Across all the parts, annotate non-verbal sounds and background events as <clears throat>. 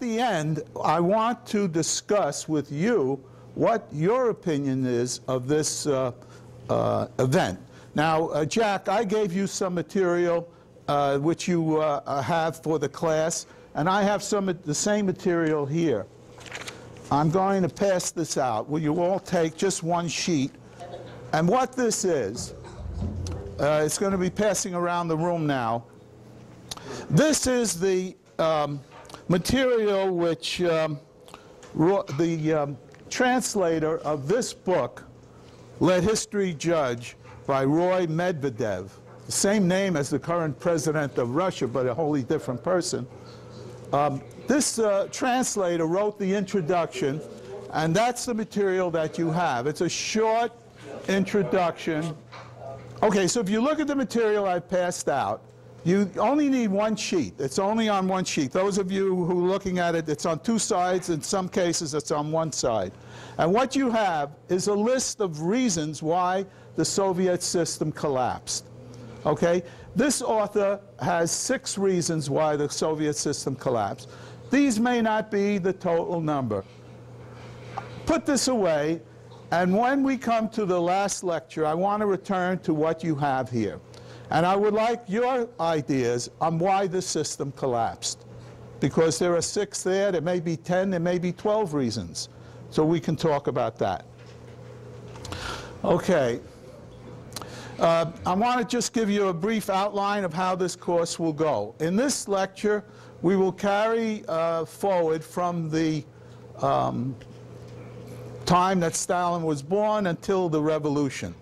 the end, I want to discuss with you what your opinion is of this uh, uh, event. Now, uh, Jack, I gave you some material uh, which you uh, have for the class, and I have some of the same material here. I'm going to pass this out. Will you all take just one sheet? And what this is, uh, it's going to be passing around the room now. This is the um, material which um, the um, translator of this book, Let History Judge, by Roy Medvedev, the same name as the current president of Russia, but a wholly different person. Um, this uh, translator wrote the introduction, and that's the material that you have. It's a short introduction. Okay, so if you look at the material I passed out, you only need one sheet. It's only on one sheet. Those of you who are looking at it, it's on two sides. In some cases, it's on one side. And what you have is a list of reasons why the Soviet system collapsed. Okay? This author has six reasons why the Soviet system collapsed. These may not be the total number. Put this away, and when we come to the last lecture, I want to return to what you have here. And I would like your ideas on why the system collapsed. Because there are six there, there may be 10, there may be 12 reasons. So we can talk about that. Okay. Uh, I want to just give you a brief outline of how this course will go. In this lecture, we will carry uh, forward from the um, time that Stalin was born until the revolution.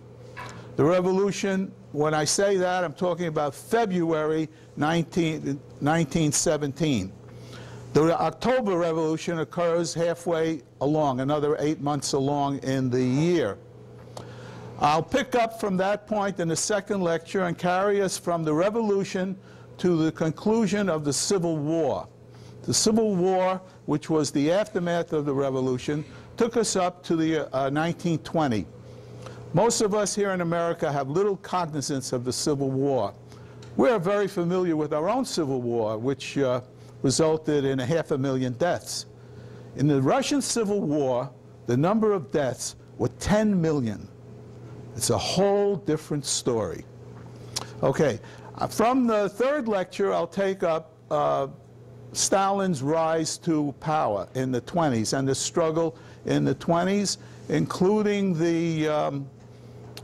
The revolution when I say that, I'm talking about February 19, 1917. The October Revolution occurs halfway along, another eight months along in the year. I'll pick up from that point in the second lecture and carry us from the revolution to the conclusion of the Civil War. The Civil War, which was the aftermath of the revolution, took us up to the uh, 1920. Most of us here in America have little cognizance of the Civil War. We're very familiar with our own Civil War, which uh, resulted in a half a million deaths. In the Russian Civil War, the number of deaths were 10 million. It's a whole different story. Okay, uh, from the third lecture, I'll take up uh, Stalin's rise to power in the 20s and the struggle in the 20s, including the um,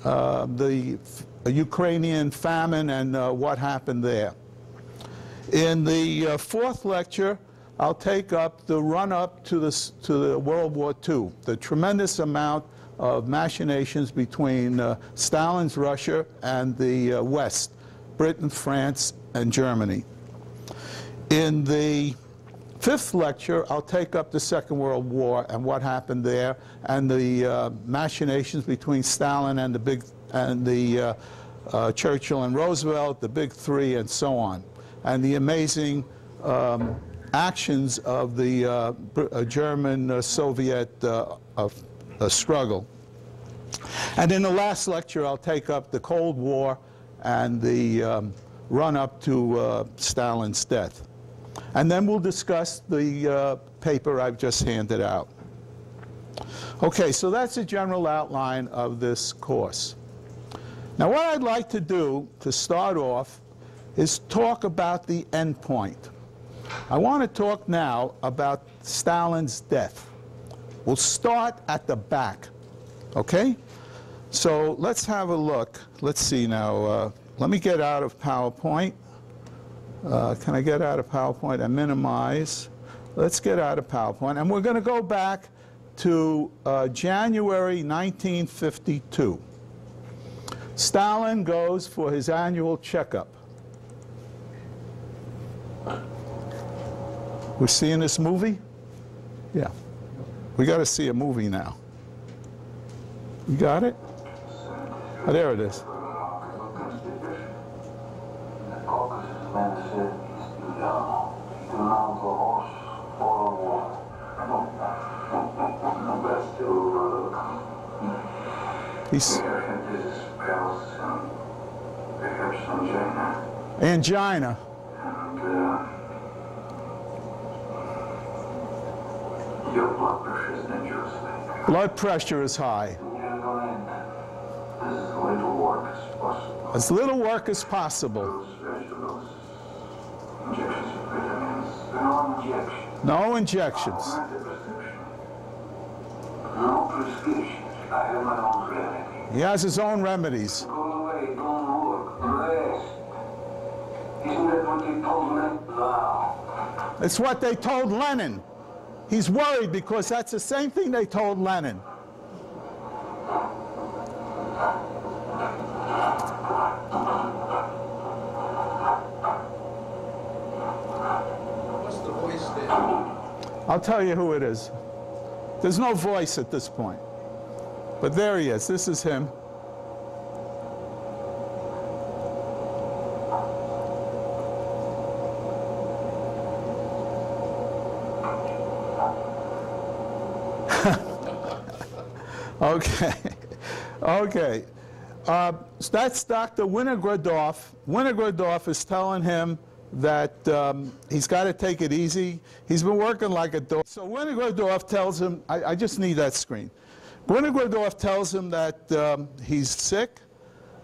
uh, the Ukrainian famine and uh, what happened there. In the uh, fourth lecture, I'll take up the run-up to, to the World War II, the tremendous amount of machinations between uh, Stalin's Russia and the uh, West, Britain, France, and Germany. In the fifth lecture, I'll take up the Second World War and what happened there, and the uh, machinations between Stalin and the big and the uh, uh, Churchill and Roosevelt, the big three, and so on, and the amazing um, actions of the uh, uh, German-Soviet uh, struggle. And in the last lecture, I'll take up the Cold War and the um, run-up to Stalin's death. And then we'll discuss the uh, paper I've just handed out. Okay, so that's a general outline of this course. Now what I'd like to do to start off is talk about the end point. I want to talk now about Stalin's death. We'll start at the back, okay? So let's have a look. Let's see now. Uh, let me get out of PowerPoint. Uh, can I get out of PowerPoint and minimize? Let's get out of PowerPoint. And we're going to go back to uh, January 1952. Stalin goes for his annual checkup. We're seeing this movie? Yeah. We got to see a movie now. You got it? Oh, there it is. He's angina. Uh, your blood pressure is dangerous. Blood pressure is high. Near your end. As little work as possible. As little work as possible. Fruits, injections vitamins, no injections. No injections. Not a prescription. No prescriptions. I have my own remedy. He has his own remedies. Go away, don't work, rest. Isn't that what they told me? Now. It's what they told Lenin. He's worried because that's the same thing they told Lenin. What's the voice there? I'll tell you who it is. There's no voice at this point. But there he is. This is him. <laughs> okay. Okay. Uh, so that's Dr. Vinogradov. Vinogradov is telling him that um, he's got to take it easy. He's been working like a dog. So Vinogradov tells him, I, I just need that screen. Vinogradov tells him that um, he's sick,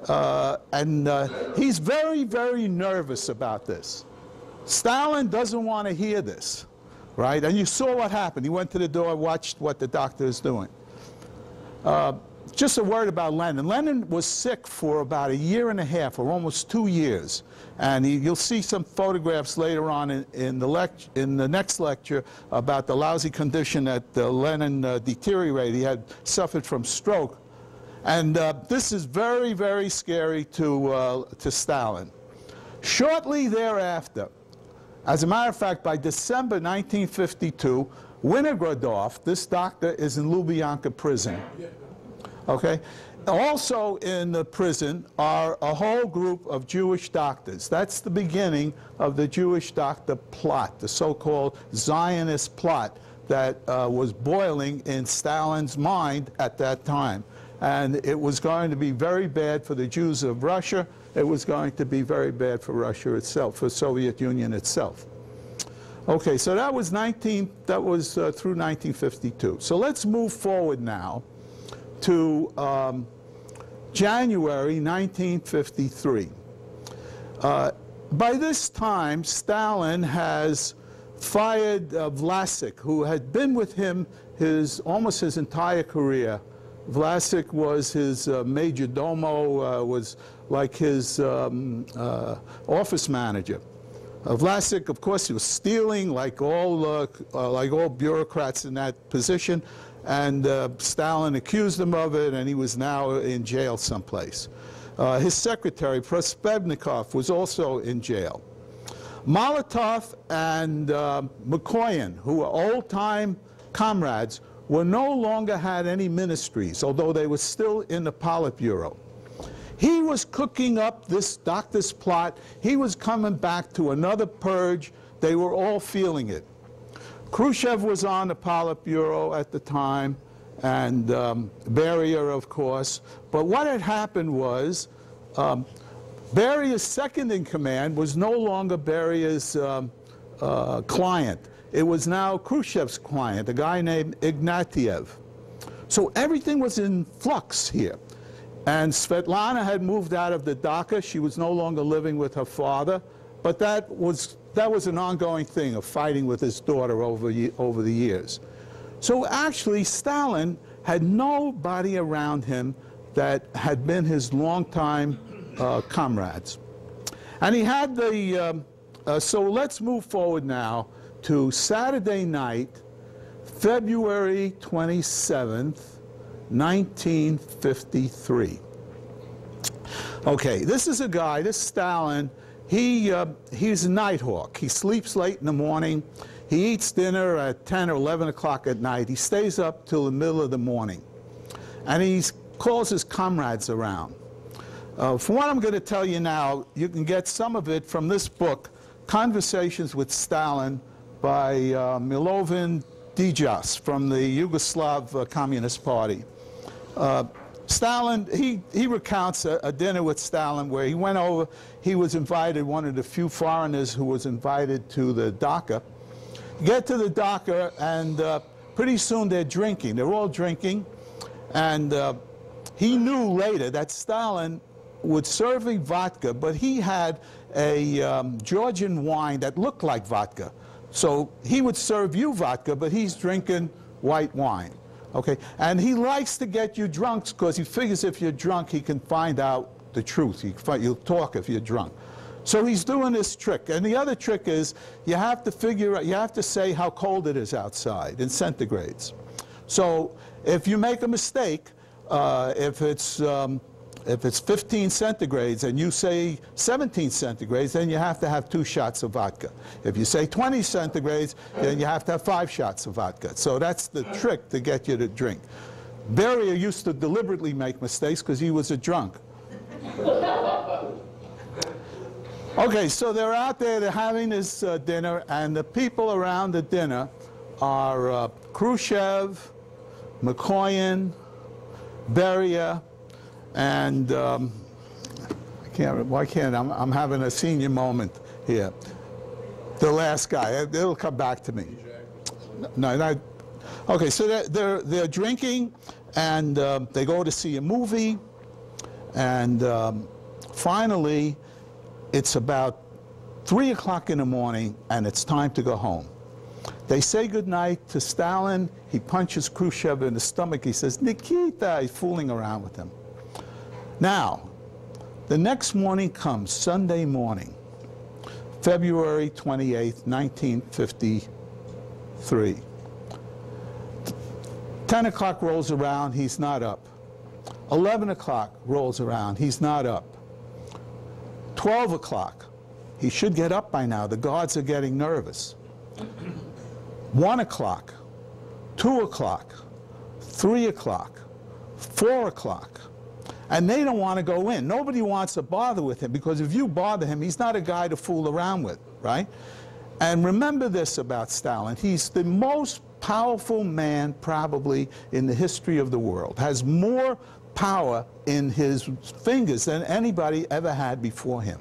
uh, and uh, he's very, very nervous about this. Stalin doesn't want to hear this, right? And you saw what happened. He went to the door, watched what the doctor is doing. Uh, just a word about Lenin. Lenin was sick for about a year and a half, or almost two years. And he, you'll see some photographs later on in, in, the, in the next lecture about the lousy condition that uh, Lenin uh, deteriorated. He had suffered from stroke. And uh, this is very, very scary to, uh, to Stalin. Shortly thereafter, as a matter of fact, by December 1952, Vinogradov, this doctor, is in Lubyanka prison. Okay? Also in the prison are a whole group of Jewish doctors. That's the beginning of the Jewish doctor plot, the so-called Zionist plot that uh, was boiling in Stalin's mind at that time. And it was going to be very bad for the Jews of Russia. It was going to be very bad for Russia itself, for Soviet Union itself. Okay, so that was 19, that was uh, through 1952. So let's move forward now to um, January 1953. Uh, by this time, Stalin has fired uh, Vlasik, who had been with him his almost his entire career. Vlasik was his uh, major domo, uh, was like his um, uh, office manager. Uh, Vlasik, of course, he was stealing like all, uh, like all bureaucrats in that position, and uh, Stalin accused him of it, and he was now in jail someplace. Uh, his secretary, Prospevnikov, was also in jail. Molotov and uh, Mikoyan, who were old-time comrades, were no longer had any ministries, although they were still in the Politburo. He was cooking up this doctor's plot. He was coming back to another purge. They were all feeling it. Khrushchev was on the Politburo at the time, and um, Beria, of course. But what had happened was um, Beria's second in command was no longer Beria's um, uh, client. It was now Khrushchev's client, a guy named Ignatiev. So everything was in flux here. And Svetlana had moved out of the dacha. She was no longer living with her father. But that was, that was an ongoing thing of fighting with his daughter over, over the years. So actually, Stalin had nobody around him that had been his longtime uh, comrades. And he had the, um, uh, so let's move forward now to Saturday night, February 27th, 1953. Okay, this is a guy, this Stalin, he, uh, he's a night hawk. He sleeps late in the morning. He eats dinner at 10 or 11 o'clock at night. He stays up till the middle of the morning. And he calls his comrades around. Uh, from what I'm going to tell you now, you can get some of it from this book, Conversations with Stalin by uh, Milovan Djilas from the Yugoslav uh, Communist Party. Uh, Stalin, he, he recounts a, a dinner with Stalin where he went over, he was invited, one of the few foreigners who was invited to the dacha. Get to the dacha, and uh, pretty soon they're drinking. They're all drinking. And uh, he knew later that Stalin would serve him vodka, but he had a um, Georgian wine that looked like vodka. So he would serve you vodka, but he's drinking white wine. Okay? And he likes to get you drunk because he figures if you're drunk, he can find out the truth. Find, you'll talk if you're drunk. So he's doing this trick. And the other trick is you have to figure out, you have to say how cold it is outside in centigrades. So if you make a mistake, uh, if it's um, if it's 15 centigrades and you say 17 centigrades, then you have to have two shots of vodka. If you say 20 centigrades, then you have to have five shots of vodka. So that's the trick to get you to drink. Beria used to deliberately make mistakes because he was a drunk. Okay, so they're out there, they're having this uh, dinner, and the people around the dinner are uh, Khrushchev, Mikoyan, Beria, and um, I can't, why can't, I'm, I'm having a senior moment here. The last guy, it- it'll come back to me. No, no, okay, so they're, they're, they're drinking, and um, they go to see a movie, and um, finally, it's about 3 o'clock in the morning, and it's time to go home. They say goodnight to Stalin. He punches Khrushchev in the stomach. He says, Nikita, he's fooling around with him. Now, the next morning comes, Sunday morning, February 28, 1953. 10 o'clock rolls around, he's not up. 11 o'clock rolls around, he's not up. 12 o'clock, he should get up by now. The guards are getting nervous. 1 o'clock, 2 o'clock, 3 o'clock, 4 o'clock. And they don't want to go in. Nobody wants to bother with him because if you bother him, he's not a guy to fool around with, right? And remember this about Stalin. He's the most powerful man probably in the history of the world, has more power in his fingers than anybody ever had before him.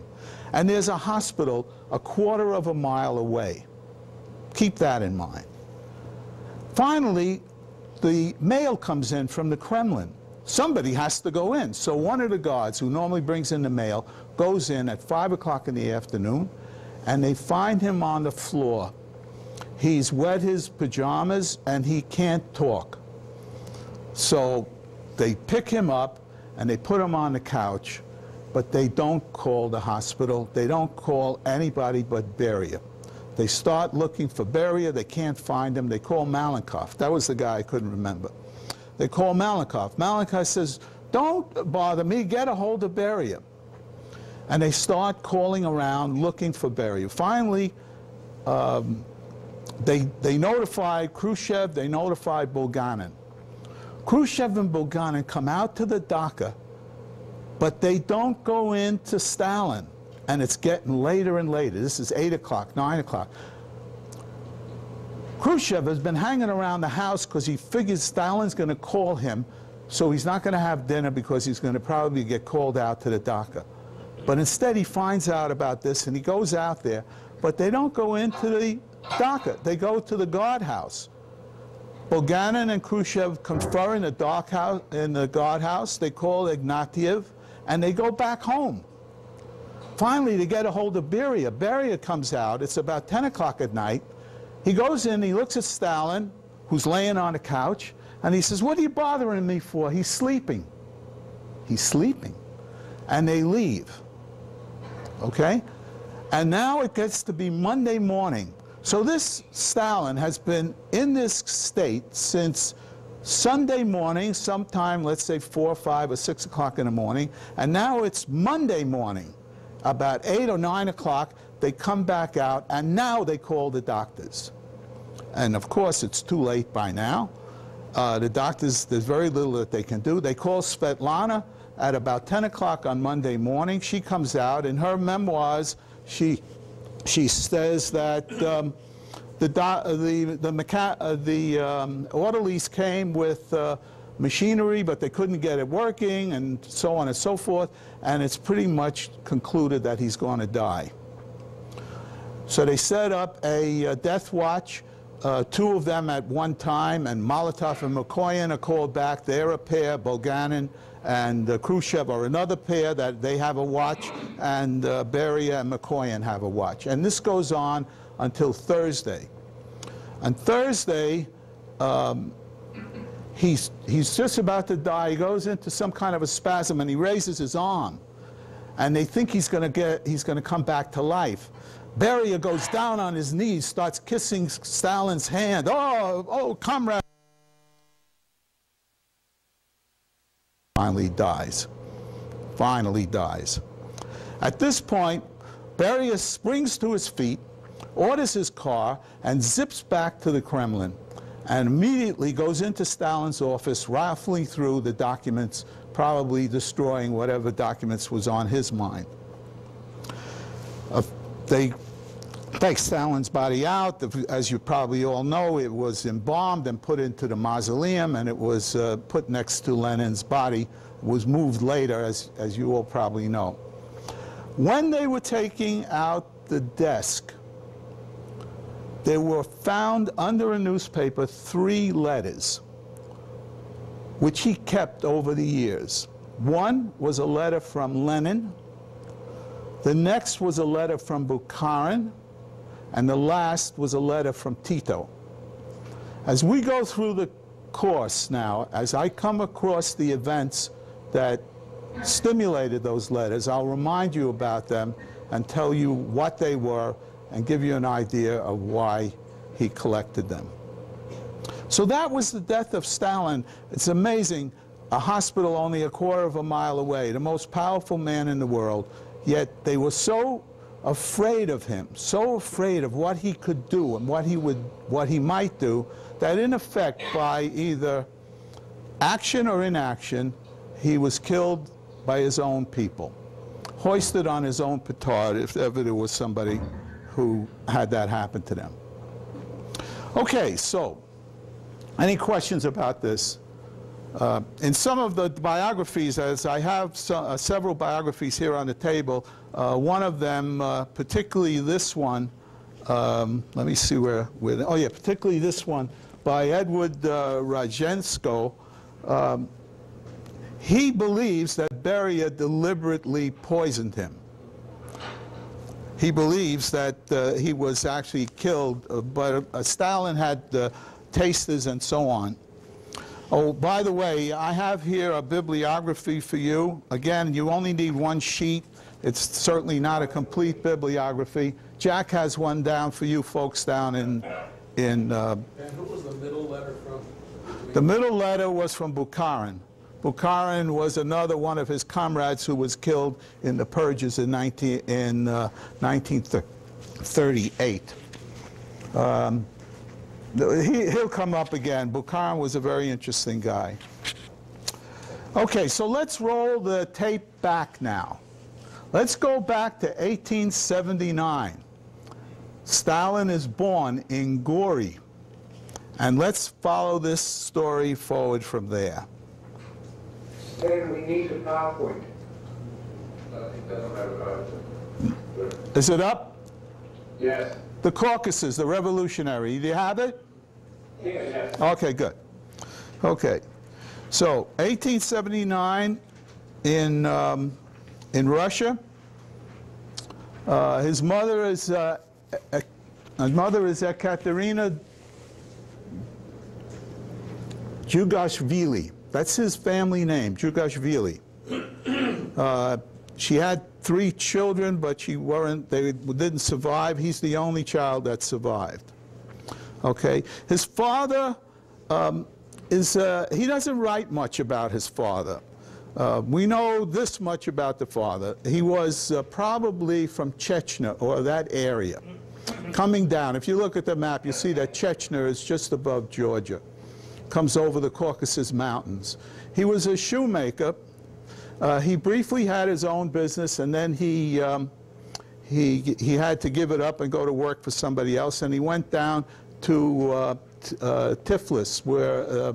And there's a hospital a quarter of a mile away. Keep that in mind. Finally, the mail comes in from the Kremlin. Somebody has to go in. So one of the guards who normally brings in the mail goes in at 5 o'clock in the afternoon, and they find him on the floor. He's wet his pajamas, and he can't talk. So they pick him up, and they put him on the couch, but they don't call the hospital. They don't call anybody but Beria. They start looking for Beria. They can't find him. They call Malenkov. That was the guy I couldn't remember. They call Malenkov. Malenkov says, don't bother me. Get a hold of Beria. And they start calling around looking for Beria. Finally, um, they, they notified Khrushchev. They notified Bulganin. Khrushchev and Bulganin come out to the dacha, but they don't go in to Stalin. And it's getting later and later. This is 8 o'clock, 9 o'clock. Khrushchev has been hanging around the house because he figures Stalin's going to call him, so he's not going to have dinner because he's going to probably get called out to the dacha. But instead, he finds out about this and he goes out there, but they don't go into the dacha. They go to the guardhouse. Bulganin and Khrushchev confer in the, dark house, in the guardhouse. They call Ignatiev, and they go back home. Finally, they get a hold of Beria. Beria comes out. It's about 10 o'clock at night. He goes in, he looks at Stalin, who's laying on a couch, and he says, what are you bothering me for? He's sleeping. He's sleeping. And they leave. Okay? And now it gets to be Monday morning. So this Stalin has been in this state since Sunday morning, sometime, let's say 4, or 5, or 6 o'clock in the morning, and now it's Monday morning, about 8 or 9 o'clock, they come back out, and now they call the doctors. And of course, it's too late by now. Uh, the doctors, there's very little that they can do. They call Svetlana at about 10 o'clock on Monday morning. She comes out. In her memoirs, she, she says that um, the, do, the, the, uh, the um, orderlies came with uh, machinery, but they couldn't get it working, and so on and so forth. And it's pretty much concluded that he's going to die. So they set up a, uh death watch uh, two of them at one time, and Molotov and Mikoyan are called back. They're a pair, Bulganin and uh, Khrushchev are another pair that they have a watch, and uh, Beria and Mikoyan have a watch. And this goes on until Thursday. On Thursday, um, he's, he's just about to die. He goes into some kind of a spasm, and he raises his arm. And they think he's going to get, he's going to come back to life. Beria goes down on his knees, starts kissing Stalin's hand. Oh, oh, comrade. Finally dies. Finally dies. At this point, Beria springs to his feet, orders his car, and zips back to the Kremlin, and immediately goes into Stalin's office, rifling through the documents, probably destroying whatever documents was on his mind. Uh, they take Stalin's body out. As you probably all know, it was embalmed and put into the mausoleum, and it was uh, put next to Lenin's body. It was moved later, as, as you all probably know. When they were taking out the desk, there were found under a newspaper three letters, which he kept over the years. One was a letter from Lenin. The next was a letter from Bukharin. And the last was a letter from Tito. As we go through the course now, as I come across the events that stimulated those letters, I'll remind you about them and tell you what they were and give you an idea of why he collected them. So that was the death of Stalin. It's amazing. A hospital only a quarter of a mile away, the most powerful man in the world, yet they were so afraid of him, so afraid of what he could do and what he would, what he might do, that in effect, by either action or inaction, he was killed by his own people, hoisted on his own petard if ever there was somebody who had that happen to them. Okay, so any questions about this? Uh, in some of the biographies, as I have uh, several biographies here on the table, uh, one of them, uh, particularly this one, um, let me see where, where, oh yeah, particularly this one by Edward uh, Radzinsky, um, he believes that Beria deliberately poisoned him. He believes that uh, he was actually killed, but Stalin had tasters and so on. Oh, by the way, I have here a bibliography for you. Again, you only need one sheet. It's certainly not a complete bibliography. Jack has one down for you folks down in... in uh, And who was the middle letter from? the middle letter was from Bukharin. Bukharin was another one of his comrades who was killed in the purges in, 19, in uh, 1938. Um, he, will come up again. Bukharin was a very interesting guy. Okay, so let's roll the tape back now. Let's go back to 1879. Stalin is born in Gori. And let's follow this story forward from there. Then we need a PowerPoint. Is it up? Yes. The Caucasus, the revolutionary. Do you have it? Okay, good. Okay. So, 1879 in, um, in Russia. Uh, his mother is uh, his mother is Ekaterina Jugashvili. That's his family name, Jugashvili. <clears throat> Uh, she had three children, but she weren't, they didn't survive. He's the only child that survived. Okay? His father um, is, uh, he doesn't write much about his father. Uh, we know this much about the father. He was uh, probably from Chechnya or that area. Coming down, if you look at the map, you see that Chechnya is just above Georgia. Comes over the Caucasus Mountains. He was a shoemaker. Uh, he briefly had his own business, and then he, um, he, he had to give it up and go to work for somebody else, and he went down to uh, uh, Tiflis, where, uh,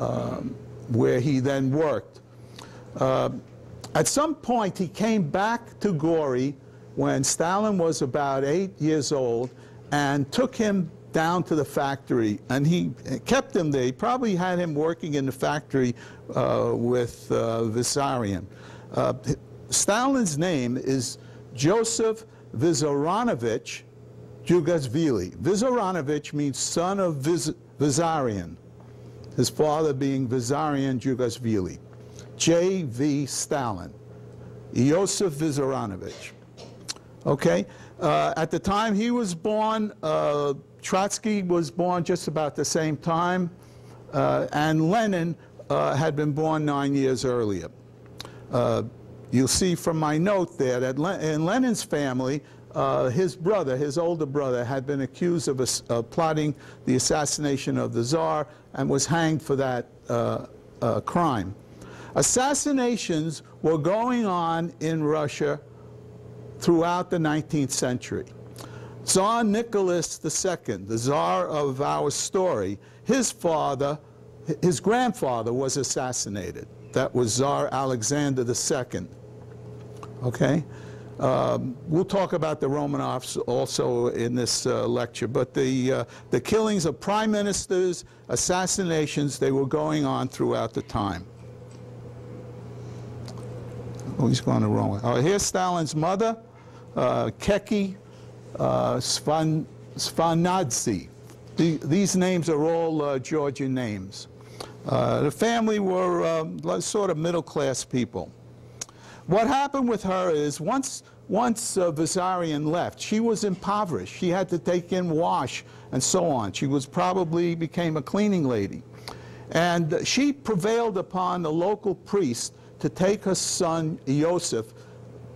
um, where he then worked. Uh, at some point, he came back to Gori when Stalin was about eight years old and took him down to the factory, and he kept him there. He probably had him working in the factory uh, with uh, Vissarion. Uh, Stalin's name is Joseph Vissarionovich Jugashvili. Vissarionovich means son of Vissarion, his father being Vissarion Jugashvili. J.V. Stalin, Yosef Vissarionovich. Okay? Uh, at the time he was born, uh, Trotsky was born just about the same time, uh, and Lenin uh, had been born nine years earlier. Uh, you'll see from my note there that Le- in Lenin's family, his brother, his older brother, had been accused of plotting the assassination of the Tsar and was hanged for that crime. Assassinations were going on in Russia throughout the 19th century. Tsar Nicholas II, the Tsar of our story, his father, his grandfather was assassinated. That was Tsar Alexander II. Okay? Um, we'll talk about the Romanovs also in this uh, lecture, but the, uh, the killings of prime ministers, assassinations, they were going on throughout the time. Oh, he's going the wrong way. Oh, here's Stalin's mother, uh, Keki uh, Svan, Svanadze. The, these names are all uh, Georgian names. Uh, the family were um, sort of middle-class people. What happened with her is once, once uh, Vissarion left, she was impoverished. She had to take in wash and so on. She was probably became a cleaning lady. And she prevailed upon the local priest to take her son, Yosef,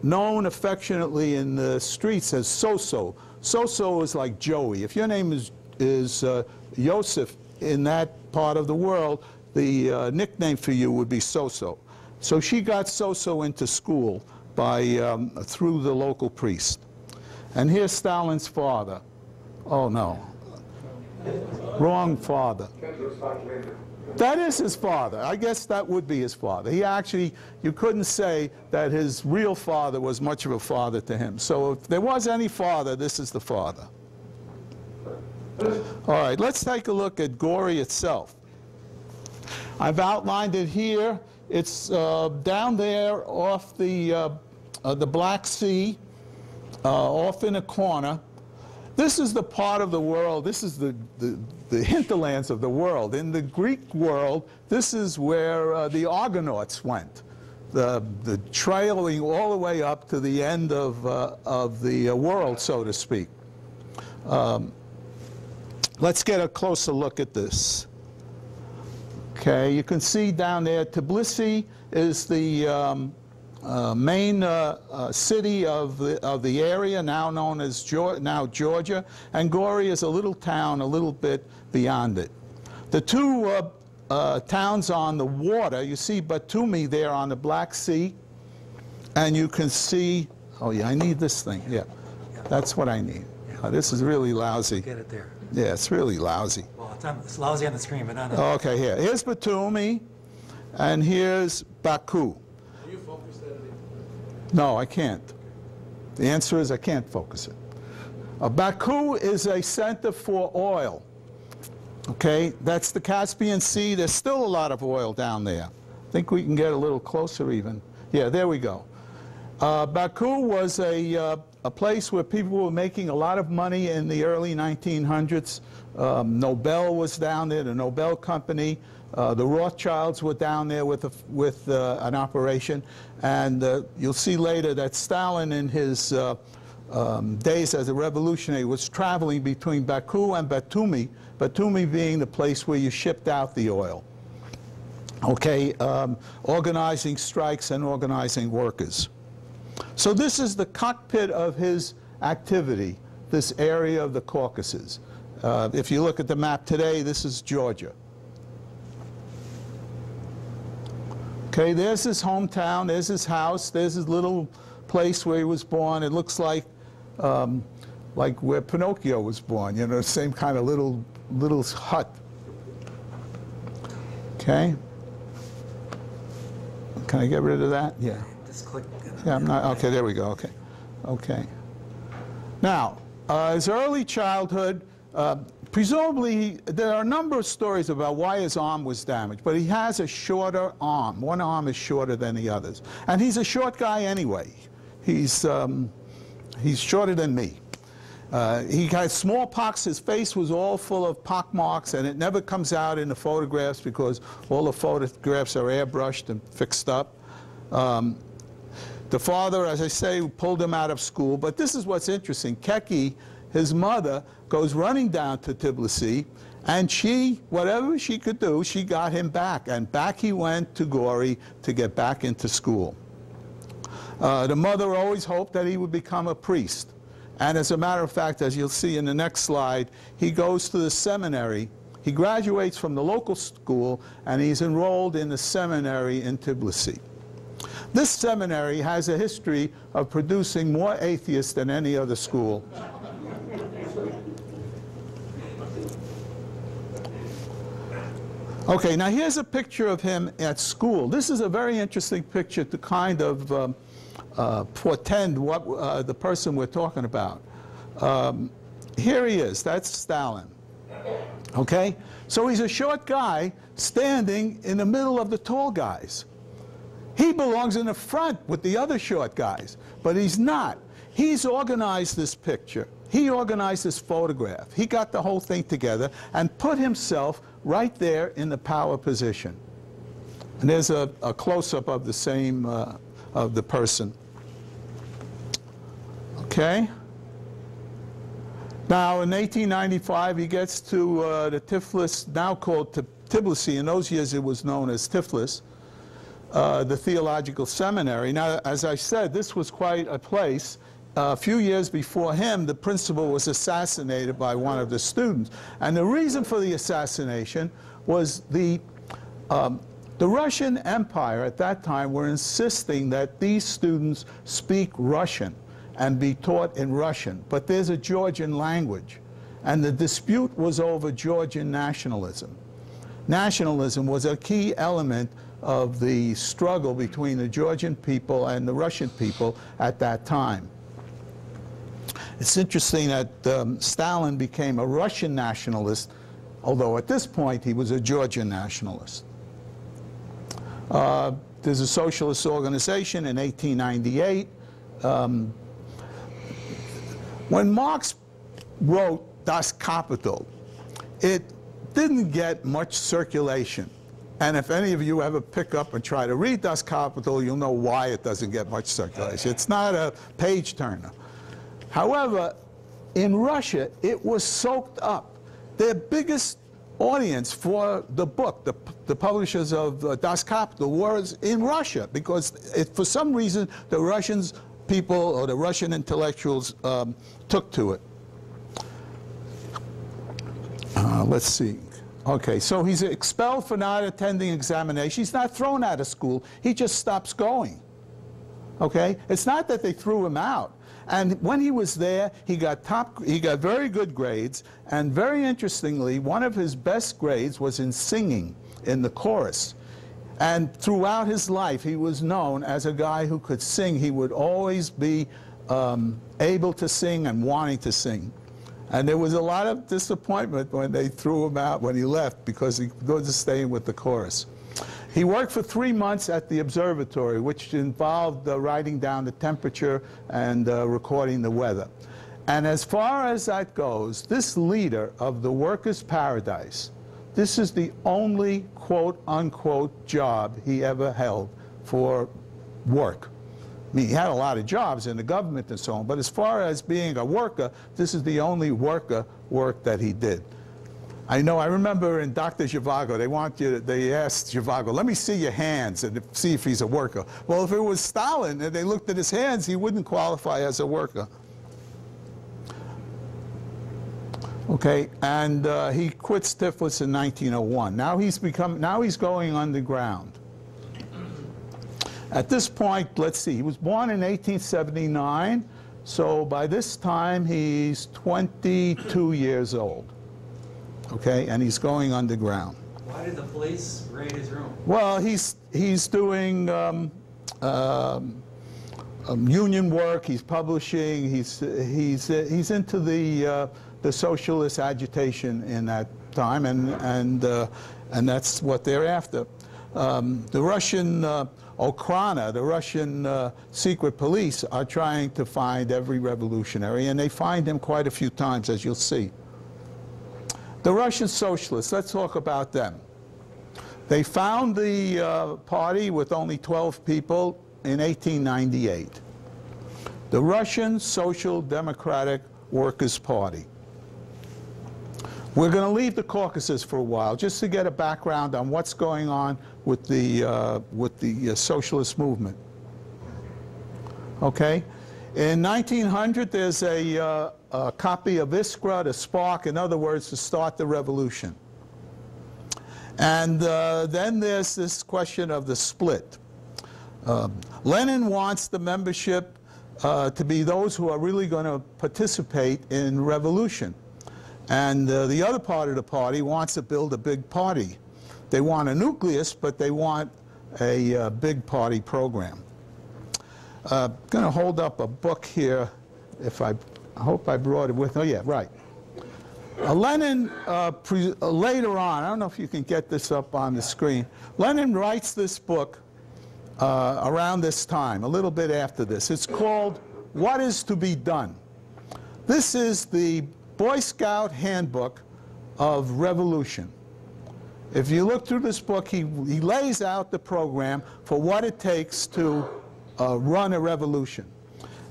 known affectionately in the streets as Soso. Soso is like Joey. If your name is, is uh, Yosef in that part of the world, the uh, nickname for you would be Soso. So she got Soso into school by, um, through the local priest. And here's Stalin's father. Oh, no. Wrong father. That is his father. I guess that would be his father. He actually, you couldn't say that his real father was much of a father to him. So if there was any father, this is the father. All right, let's take a look at Gori itself. I've outlined it here. It's uh, down there off the, uh, uh, the Black Sea, uh, off in a corner. This is the part of the world, this is the, the, the hinterlands of the world. In the Greek world, this is where uh, the Argonauts went, the, the trailing all the way up to the end of, uh, of the uh, world, so to speak. Um, let's get a closer look at this. Okay, you can see down there, Tbilisi is the um, uh, main uh, uh, city of the, of the area, now known as Geor now Georgia, and Gori is a little town a little bit beyond it. The two uh, uh, towns on the water, you see Batumi there on the Black Sea, and you can see, oh yeah, I need this thing, yeah, that's what I need. Oh, this is really lousy. Get it there. Yeah, it's really lousy. Well, it's, on, it's lousy on the screen, but not on. Okay, here. Here's Batumi, and here's Baku. Can you focus that? No, I can't. The answer is I can't focus it. Uh, Baku is a center for oil. Okay, that's the Caspian Sea. There's still a lot of oil down there. I think we can get a little closer even. Yeah, there we go. Uh, Baku was a, uh, a place where people were making a lot of money in the early 1900s. Um, Nobel was down there, the Nobel Company. Uh, the Rothschilds were down there with, a, with uh, an operation. And uh, you'll see later that Stalin, in his uh, um, days as a revolutionary, was traveling between Baku and Batumi, Batumi being the place where you shipped out the oil. Okay, um, organizing strikes and organizing workers. So this is the cockpit of his activity, this area of the Caucasus. Uh, if you look at the map today, this is Georgia. Okay, there's his hometown, there's his house, there's his little place where he was born. It looks like, um, like where Pinocchio was born, you know, same kind of little, little hut. Okay? Can I get rid of that? Yeah. Just click. Yeah, I'm not, okay, there we go, okay. Okay. Now, uh, his early childhood, uh, presumably, there are a number of stories about why his arm was damaged, but he has a shorter arm. One arm is shorter than the others. And he's a short guy anyway. He's, um, he's shorter than me. Uh, he had smallpox. His face was all full of pock marks, and it never comes out in the photographs because all the photographs are airbrushed and fixed up. Um, the father, as I say, pulled him out of school. But this is what's interesting. Keki, his mother, goes running down to Tbilisi, and she, whatever she could do, she got him back. And back he went to Gori to get back into school. Uh, the mother always hoped that he would become a priest. And as a matter of fact, as you'll see in the next slide, he goes to the seminary. He graduates from the local school, and he's enrolled in the seminary in Tbilisi. This seminary has a history of producing more atheists than any other school. Okay, now here's a picture of him at school. This is a very interesting picture to kind of um, uh, portend what uh, the person we're talking about. Um, here he is. That's Stalin. Okay? So he's a short guy standing in the middle of the tall guys. He belongs in the front with the other short guys, but he's not. He's organized this picture. He organized this photograph. He got the whole thing together and put himself right there in the power position. And there's a, a close-up of the same, uh, of the person. Okay? Now, in 1895, he gets to uh, the Tiflis, now called T- Tbilisi. In those years, it was known as Tiflis, uh, the theological seminary. Now, as I said, this was quite a place. a few years before him, the principal was assassinated by one of the students. And the reason for the assassination was the, um, the Russian Empire at that time were insisting that these students speak Russian and be taught in Russian. But there's a Georgian language. And the dispute was over Georgian nationalism. Nationalism was a key element of the struggle between the Georgian people and the Russian people at that time. It's interesting that um, Stalin became a Russian nationalist, although at this point he was a Georgian nationalist. Uh, there's a socialist organization in 1898. Um, when Marx wrote Das Kapital, it didn't get much circulation. And if any of you ever pick up and try to read Das Kapital, you'll know why it doesn't get much circulation. It's not a page turner. However, in Russia, it was soaked up. Their biggest audience for the book, the, the publishers of uh, Das Kapital, was in Russia because it, for some reason the Russians people or the Russian intellectuals um, took to it. Uh, let's see. Okay, so he's expelled for not attending examination. He's not thrown out of school. He just stops going. Okay? It's not that they threw him out. And when he was there, he got top he got very good grades, and very interestingly, one of his best grades was in singing in the chorus. And throughout his life, he was known as a guy who could sing. He would always be um, able to sing and wanting to sing. And there was a lot of disappointment when they threw him out when he left because he was staying with the chorus. He worked for three months at the observatory, which involved uh, writing down the temperature and uh, recording the weather. And as far as that goes, this leader of the workers' paradise, this is the only quote unquote job he ever held for work. I mean, he had a lot of jobs in the government and so on, but as far as being a worker, this is the only worker work that he did. I know, I remember in Dr. Zhivago, they want you, to, they asked Zhivago, let me see your hands and see if he's a worker. Well, if it was Stalin and they looked at his hands, he wouldn't qualify as a worker. Okay, and uh, he quits Tiflis in 1901. Now he's become, now he's going underground. At this point, let's see, he was born in 1879, so by this time he's 22 years old. Okay, and he's going underground. Why did the police raid his room? Well, he's he's doing um, um, um, union work. He's publishing. He's he's he's into the uh, the socialist agitation in that time, and, and, uh, and that's what they're after. Um, the Russian uh, Okhrana, the Russian uh, secret police, are trying to find every revolutionary, and they find him quite a few times, as you'll see. The Russian socialists, let's talk about them. They found the uh, party with only 12 people in 1898. The Russian Social Democratic Workers' Party. We're going to leave the Caucasus for a while just to get a background on what's going on with the, uh, with the uh, socialist movement. Okay? In 1900, there's a, uh, a copy of Iskra, the spark, in other words, to start the revolution. And uh, then there's this question of the split. Um, Lenin wants the membership uh, to be those who are really going to participate in revolution. And uh, the other part of the party wants to build a big party. They want a nucleus, but they want a uh, big party program. Uh, going to hold up a book here. If I, I hope I brought it with. Oh yeah, right. Uh, Lenin, uh, uh, later on, I don't know if you can get this up on the screen. Lenin writes this book uh, around this time, a little bit after this. It's called What is to be Done. This is the Boy Scout Handbook of Revolution. If you look through this book, he, he lays out the program for what it takes to uh, run a revolution.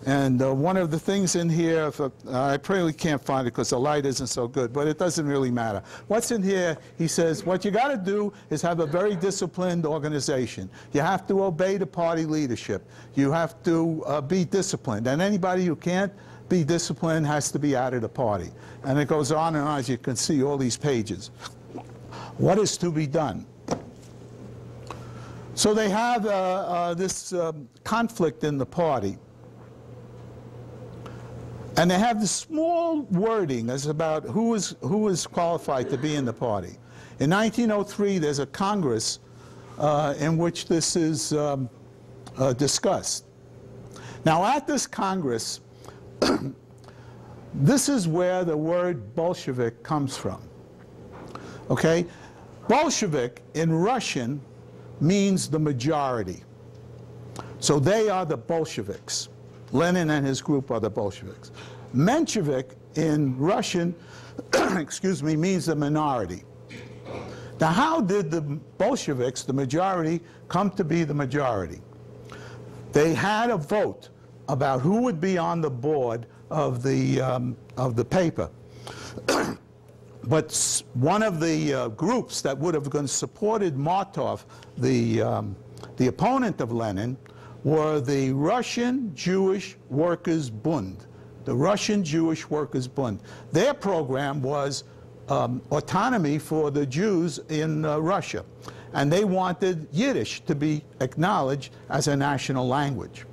And uh, one of the things in here, if, uh, I probably can't find it because the light isn't so good, but it doesn't really matter. What's in here, he says, what you got to do is have a very disciplined organization. You have to obey the party leadership. You have to uh, be disciplined. And anybody who can't be disciplined has to be out of the party. And it goes on and on, as you can see, all these pages. What is to be done? So they have uh, uh, this um, conflict in the party. And they have this small wording as about who is, who is qualified to be in the party. In 1903, there's a Congress uh, in which this is um, uh, discussed. Now, at this Congress, <coughs> this is where the word Bolshevik comes from. Okay? Bolshevik in Russian means the majority. So they are the Bolsheviks. Lenin and his group are the Bolsheviks. Menshevik in Russian, <coughs> excuse me, means the minority. Now, how did the Bolsheviks, the majority, come to be the majority? They had a vote about who would be on the board of the, um, of the paper. <clears throat> but one of the uh, groups that would have supported Martov, the, um, the opponent of Lenin, were the Russian Jewish Workers' Bund. The Russian Jewish Workers' Bund. Their program was um, autonomy for the Jews in uh, Russia. And they wanted Yiddish to be acknowledged as a national language.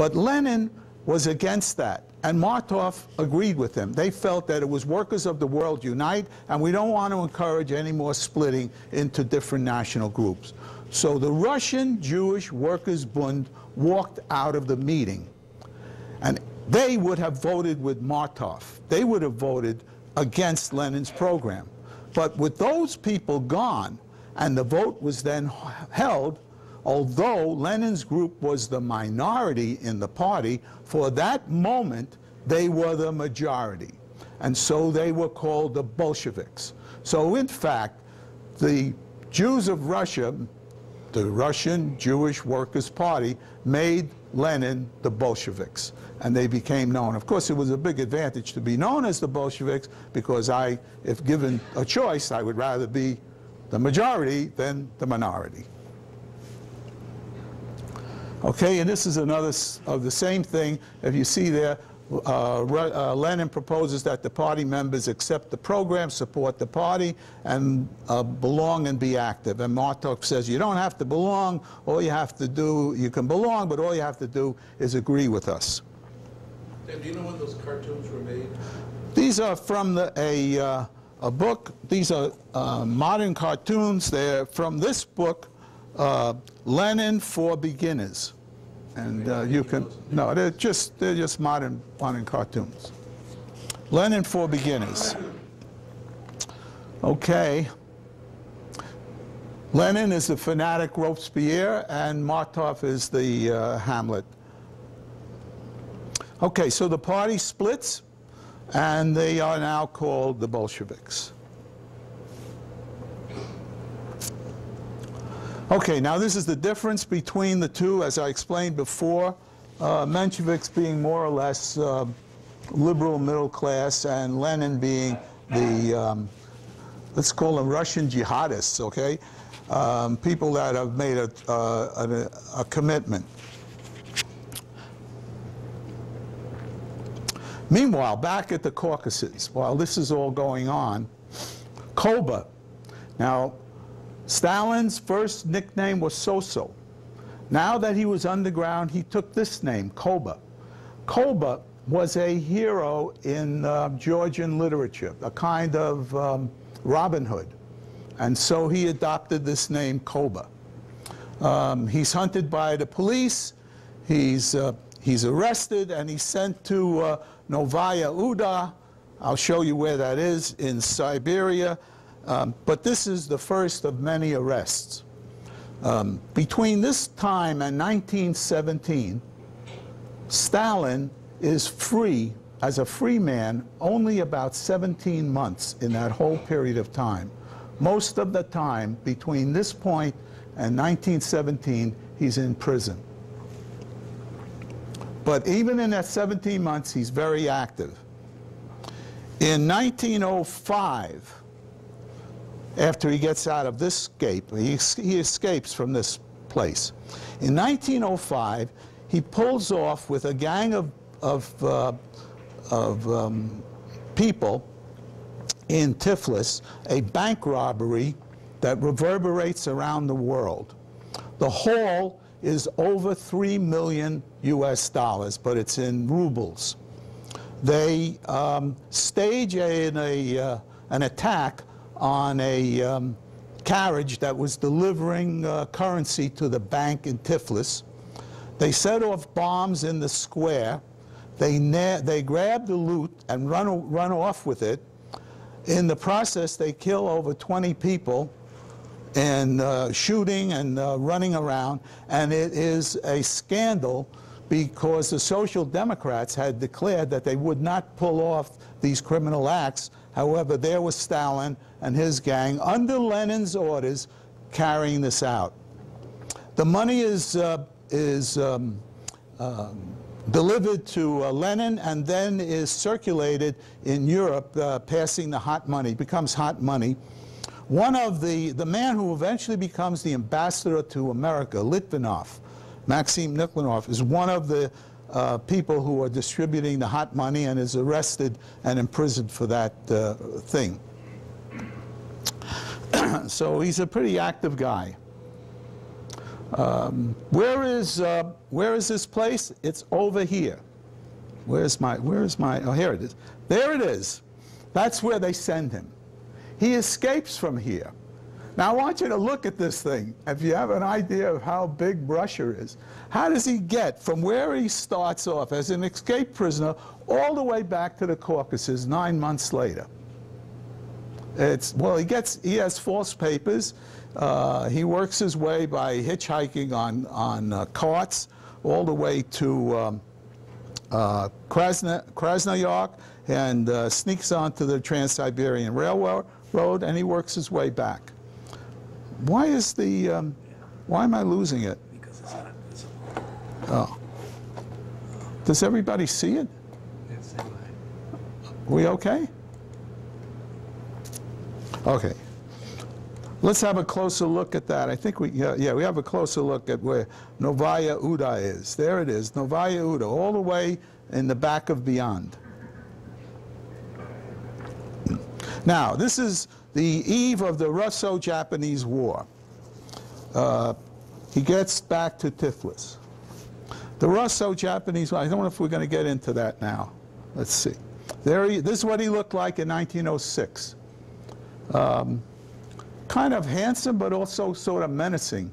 But Lenin was against that, and Martov agreed with him. They felt that it was workers of the world unite, and we don't want to encourage any more splitting into different national groups. So the Russian Jewish Workers' Bund walked out of the meeting, and they would have voted with Martov. They would have voted against Lenin's program. But with those people gone, and the vote was then held, although Lenin's group was the minority in the party, for that moment they were the majority. And so they were called the Bolsheviks. So in fact, the Jews of Russia, the Russian Jewish Workers' Party, made Lenin the Bolsheviks. And they became known. Of course, it was a big advantage to be known as the Bolsheviks because I, if given a choice, I would rather be the majority than the minority. Okay, and this is another of the same thing. If you see there, uh, uh, Lenin proposes that the party members accept the program, support the party, and uh, belong and be active. And Martov says you don't have to belong. All you have to do, you can belong, but all you have to do is agree with us. Tim, do you know when those cartoons were made? These are from the, a, uh, a book. These are uh, modern cartoons. They're from this book, uh, Lenin for Beginners. And uh, you can, no, they're just, they're just modern, modern cartoons. Lenin for beginners. Okay. Lenin is the fanatic Robespierre, and Martov is the uh, Hamlet. Okay, so the party splits, and they are now called the Bolsheviks. Okay, now this is the difference between the two, as I explained before. Uh, Mensheviks being more or less uh, liberal middle class, and Lenin being the, um, let's call them Russian jihadists, okay? Um, people that have made a, uh, a, a commitment. Meanwhile, back at the Caucasus, while this is all going on, Koba. Now, Stalin's first nickname was Soso. Now that he was underground, he took this name, Koba. Koba was a hero in uh, Georgian literature, a kind of um, Robin Hood. And so he adopted this name, Koba. Um, he's hunted by the police, he's, uh, he's arrested, and he's sent to uh, Novaya Uda. I'll show you where that is, in Siberia. Um, but this is the first of many arrests. Um, between this time and 1917, Stalin is free, as a free man, only about 17 months in that whole period of time. Most of the time, between this point and 1917, he's in prison. But even in that 17 months, he's very active. In 1905, after he gets out of this escape, he, he escapes from this place. In 1905, he pulls off with a gang of, of, uh, of um, people in Tiflis a bank robbery that reverberates around the world. The haul is over 3 million US dollars, but it's in rubles. They um, stage a, a, uh, an attack on a um, carriage that was delivering uh, currency to the bank in Tiflis. They set off bombs in the square. They, they grab the loot and run, run off with it. In the process, they kill over 20 people and uh, shooting and uh, running around. And it is a scandal because the Social Democrats had declared that they would not pull off these criminal acts. However, there was Stalin and his gang, under Lenin's orders, carrying this out. The money is, uh, is um, um, delivered to uh, Lenin and then is circulated in Europe, uh, passing the hot money, becomes hot money. One of the, the man who eventually becomes the ambassador to America, Litvinov, Maxim Litvinov, is one of the uh, people who are distributing the hot money and is arrested and imprisoned for that uh, thing. <clears throat> so he's a pretty active guy. Um, where is uh, where is this place? It's over here. Where's my where's my oh here it is. There it is. That's where they send him. He escapes from here. Now I want you to look at this thing. If you have an idea of how big Russia is, how does he get from where he starts off as an escaped prisoner all the way back to the Caucasus nine months later? It's, well, he gets, he has false papers. Uh, he works his way by hitchhiking on, on uh, carts all the way to um, uh, Krasnoyarsk and uh, sneaks onto the Trans-Siberian Railroad, and he works his way back. Why is the, um, why am I losing it? Because it's not visible. Oh. Does everybody see it? Way. We okay? Okay. Let's have a closer look at that. I think we, yeah, yeah, we have a closer look at where Novaya Uda is. There it is, Novaya Uda, all the way in the back of Beyond. Now, this is the eve of the Russo-Japanese War. Uh, he gets back to Tiflis. The Russo-Japanese, I don't know if we're going to get into that now. Let's see. There he, this is what he looked like in 1906. Um, kind of handsome, but also sort of menacing.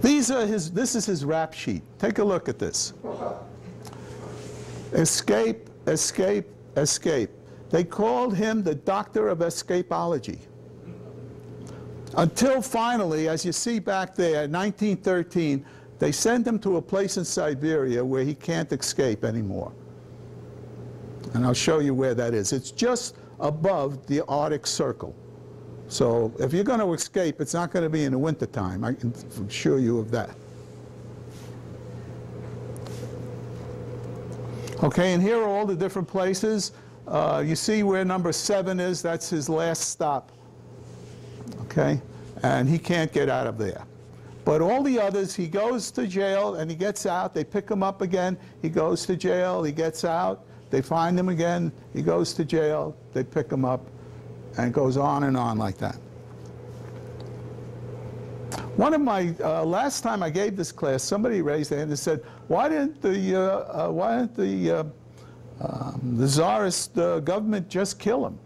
These are his, this is his rap sheet. Take a look at this. Escape, escape, escape. They called him the doctor of escapology. Until finally, as you see back there, in 1913, they send him to a place in Siberia where he can't escape anymore. And I'll show you where that is. It's just above the Arctic Circle. So if you're going to escape, it's not going to be in the wintertime. I can assure you of that. Okay, and here are all the different places. Uh, you see where number seven is, that's his last stop. Okay, and he can't get out of there. But all the others, he goes to jail and he gets out. They pick him up again. He goes to jail. He gets out. They find him again. He goes to jail. They pick him up. And it goes on and on like that. One of my, uh, last time I gave this class, somebody raised their hand and said, why didn't the, uh, uh, why didn't the, uh, um, the czarist uh, government just kill him?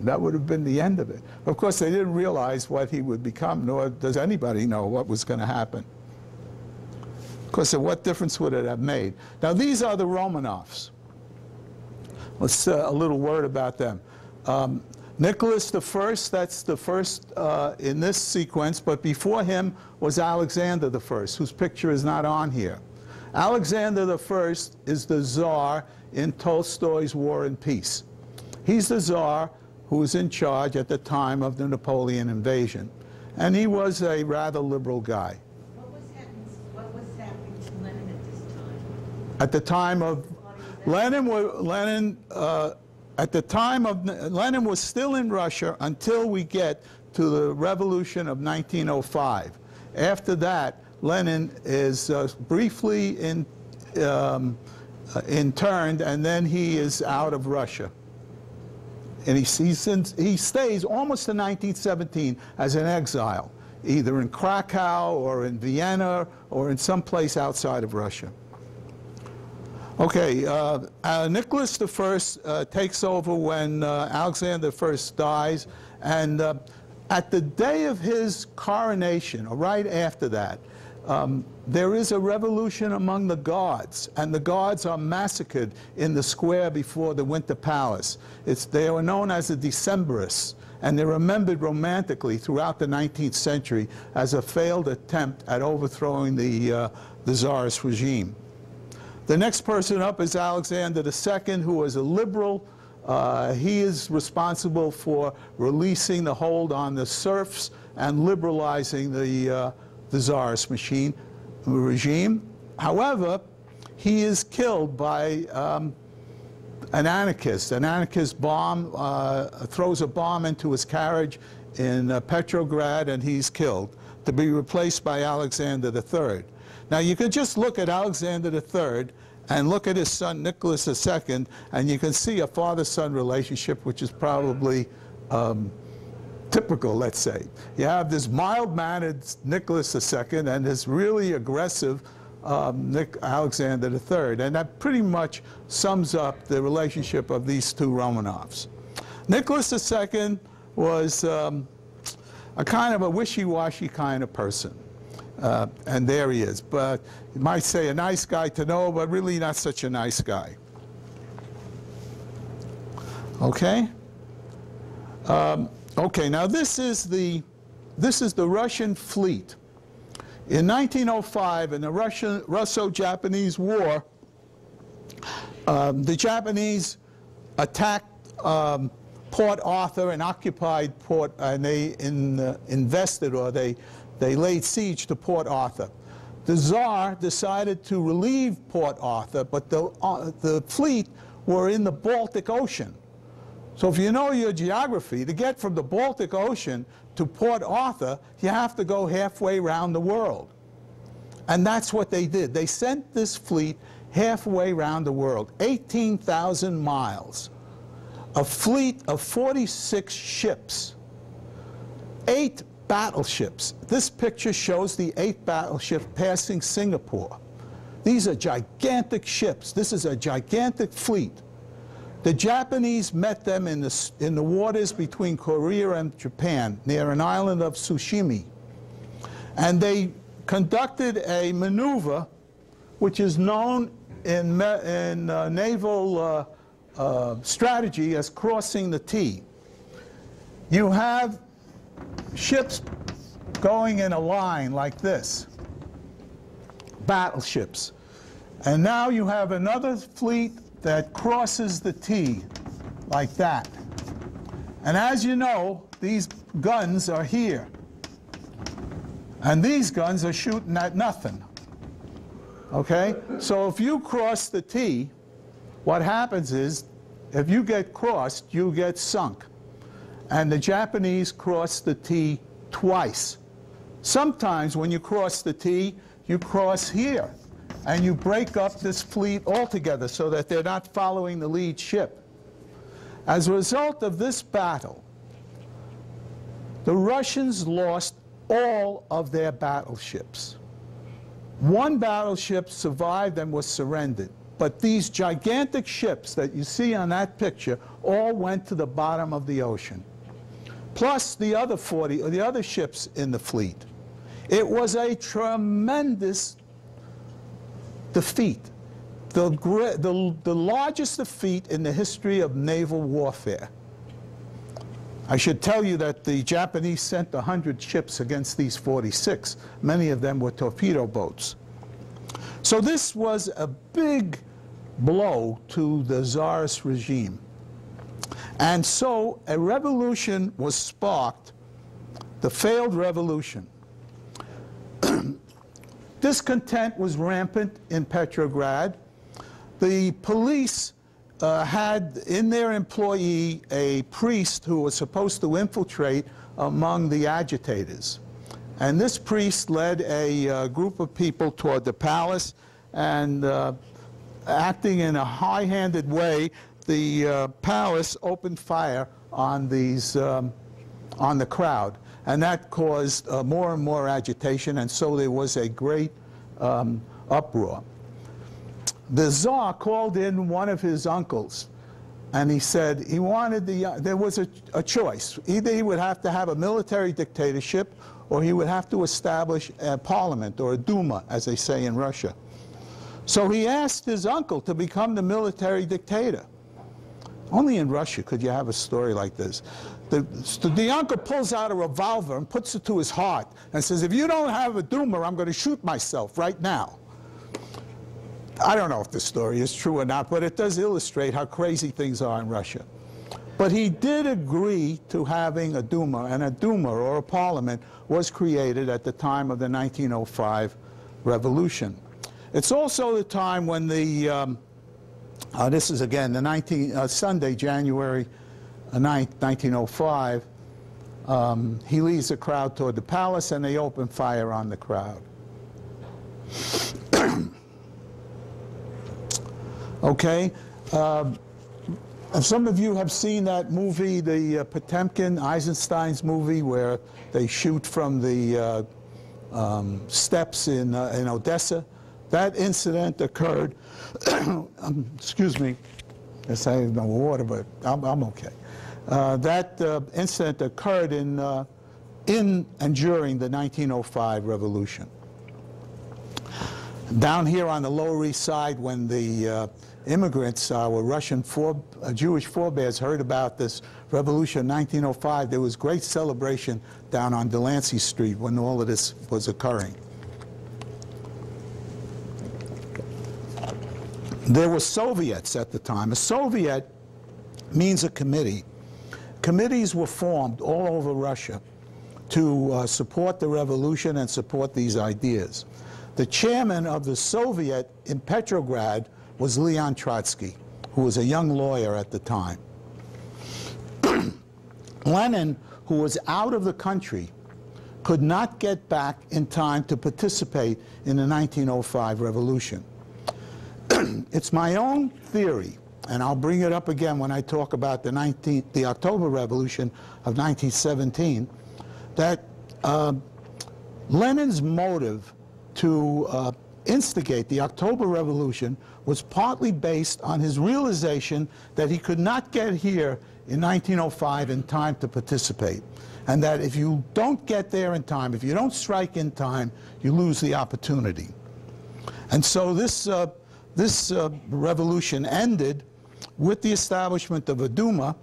That would have been the end of it. Of course, they didn't realize what he would become, nor does anybody know what was going to happen. Of course, what difference would it have made? Now, these are the Romanovs. Let's uh, a little word about them. Um, Nicholas I, that's the first uh, in this sequence, but before him was Alexander I, whose picture is not on here. Alexander I is the czar in Tolstoy's War and Peace. He's the czar who was in charge at the time of the Napoleon invasion, and he was a rather liberal guy. What was happening, what was happening to Lenin at this time? At the time of Lenin, Lenin uh, at the time of Lenin was still in Russia until we get to the revolution of 1905. After that, Lenin is uh, briefly in, um, uh, interned, and then he is out of Russia. And he, he stays almost to 1917 as an exile, either in Krakow or in Vienna or in some place outside of Russia. Okay, uh, uh, Nicholas I uh, takes over when uh, Alexander I dies, and uh, at the day of his coronation, or right after that, um, there is a revolution among the guards, and the guards are massacred in the square before the Winter Palace. It's, they are known as the Decembrists, and they're remembered romantically throughout the 19th century as a failed attempt at overthrowing the, uh, the Tsarist regime. The next person up is Alexander II, who was a liberal. Uh, he is responsible for releasing the hold on the serfs and liberalizing the, uh, the czarist machine, regime. However, he is killed by um, an anarchist. An anarchist bomb uh, throws a bomb into his carriage in uh, Petrograd, and he's killed, to be replaced by Alexander III. Now, you can just look at Alexander III and look at his son Nicholas II, and you can see a father-son relationship, which is probably um, typical, let's say. You have this mild-mannered Nicholas II and this really aggressive um, Nick Alexander III, and that pretty much sums up the relationship of these two Romanovs. Nicholas II was um, a kind of a wishy-washy kind of person. Uh, and there he is. But you might say a nice guy to know, but really not such a nice guy. Okay? Um, okay, now this is the this is the Russian fleet. In 1905, in the Russian Russo-Japanese War, um, the Japanese attacked um, Port Arthur and occupied Port, and they in, uh, invested or they they laid siege to Port Arthur. The Tsar decided to relieve Port Arthur, but the, uh, the fleet were in the Baltic Ocean. So if you know your geography, to get from the Baltic Ocean to Port Arthur, you have to go halfway around the world. And that's what they did. They sent this fleet halfway around the world, 18,000 miles. A fleet of 46 ships, eight battleships. This picture shows the eighth battleship passing Singapore. These are gigantic ships. This is a gigantic fleet. The Japanese met them in the, in the waters between Korea and Japan, near an island of Tsushima. And they conducted a maneuver which is known in, in uh, naval uh, uh, strategy as crossing the T. You have ships going in a line like this, battleships. And now you have another fleet that crosses the T like that. And as you know, these guns are here. And these guns are shooting at nothing. Okay? So if you cross the T, what happens is, if you get crossed, you get sunk. And the Japanese cross the T twice. Sometimes when you cross the T, you cross here. And you break up this fleet altogether so that they're not following the lead ship. As a result of this battle, the Russians lost all of their battleships. One battleship survived and was surrendered, but these gigantic ships that you see on that picture all went to the bottom of the ocean, plus the other 40, or the other ships in the fleet. It was a tremendous the, gre- the, the largest defeat in the history of naval warfare. I should tell you that the Japanese sent 100 ships against these 46. Many of them were torpedo boats. So this was a big blow to the Tsarist regime. And so a revolution was sparked, the failed revolution. Discontent was rampant in Petrograd. The police uh, had in their employee a priest who was supposed to infiltrate among the agitators. And this priest led a uh, group of people toward the palace and uh, acting in a high-handed way, the uh, palace opened fire on these, um, on the crowd. And that caused uh, more and more agitation, and so there was a great um, uproar. The Tsar called in one of his uncles, and he said he wanted the, uh, there was a, a choice. Either he would have to have a military dictatorship, or he would have to establish a parliament, or a Duma, as they say in Russia. So he asked his uncle to become the military dictator. Only in Russia could you have a story like this. The, uncle pulls out a revolver and puts it to his heart and says, if you don't have a Duma, I'm going to shoot myself right now. I don't know if the story is true or not, but it does illustrate how crazy things are in Russia. But he did agree to having a Duma, and a Duma, or a parliament, was created at the time of the 1905 revolution. It's also the time when the, um, uh, this is again the 19, uh, Sunday, January 9th, 1905, um, he leads the crowd toward the palace and they open fire on the crowd. <clears throat> okay? Um, some of you have seen that movie, the uh, Potemkin, Eisenstein's movie, where they shoot from the uh, um, steps in, uh, in Odessa. That incident occurred, <clears throat> um, excuse me, yes, I no water, but I'm, I'm okay. Uh, that uh, incident occurred in, uh, in and during the 1905 revolution. Down here on the Lower East Side, when the uh, immigrants, our Russian fore, uh, Jewish forebears, heard about this revolution in 1905, there was great celebration down on Delancey Street when all of this was occurring. There were Soviets at the time. A Soviet means a committee. Committees were formed all over Russia to uh, support the revolution and support these ideas. The chairman of the Soviet in Petrograd was Leon Trotsky, who was a young lawyer at the time. <clears throat> Lenin, who was out of the country, could not get back in time to participate in the 1905 revolution. It's my own theory, and I'll bring it up again when I talk about the, 19th, the October Revolution of 1917, that uh, Lenin's motive to uh, instigate the October Revolution was partly based on his realization that he could not get here in 1905 in time to participate. And that if you don't get there in time, if you don't strike in time, you lose the opportunity. And so this, uh, this uh, revolution ended with the establishment of a Duma.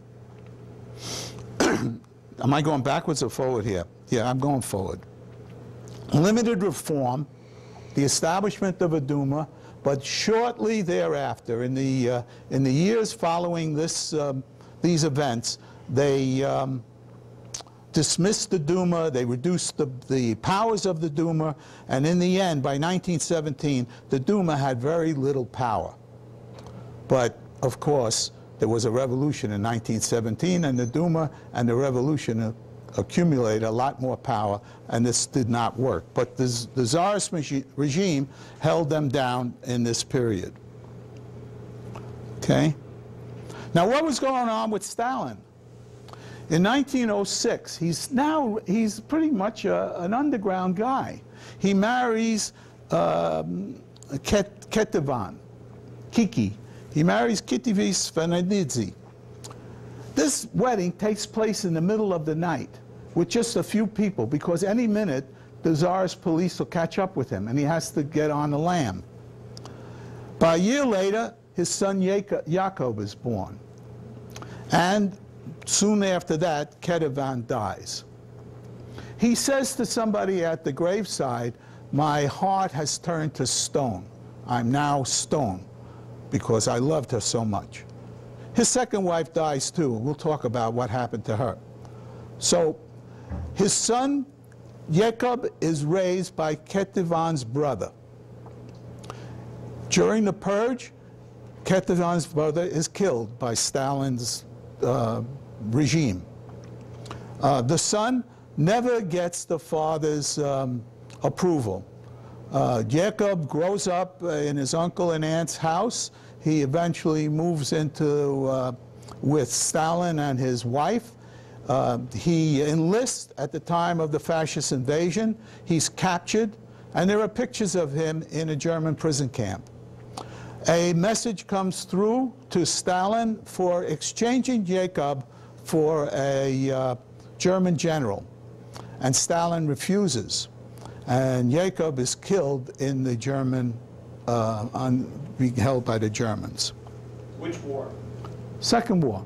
<clears throat> Am I going backwards or forward here? Yeah, I'm going forward. Limited reform, the establishment of a Duma, but shortly thereafter, in the, uh, in the years following this, um, these events, they um, dismissed the Duma, they reduced the, the powers of the Duma, and in the end, by 1917, the Duma had very little power. But of course, there was a revolution in 1917, and the Duma and the revolution accumulated a lot more power, and this did not work. But the, the Tsarist regime held them down in this period. Okay? Now, what was going on with Stalin? In 1906, he's now he's pretty much a, an underground guy. He marries um, Ket, Ketivan, Kiki. He marries Kitty Svenadidze. This wedding takes place in the middle of the night with just a few people because any minute the Tsar's police will catch up with him and he has to get on the lam. By a year later, his son Yaakov is born. And soon after that, Ketivan dies. He says to somebody at the graveside, My heart has turned to stone. I'm now stone because I loved her so much. His second wife dies too. We'll talk about what happened to her. So his son Jacob is raised by Ketivan's brother. During the purge, Ketivan's brother is killed by Stalin's uh, regime. Uh, the son never gets the father's um, approval. Uh, Jacob grows up uh, in his uncle and aunt's house. He eventually moves into uh, with Stalin and his wife. Uh, he enlists at the time of the fascist invasion. He's captured, and there are pictures of him in a German prison camp. A message comes through to Stalin for exchanging Jacob for a uh, German general, and Stalin refuses. And Jacob is killed in the German, uh, on, being held by the Germans. Which war? Second war.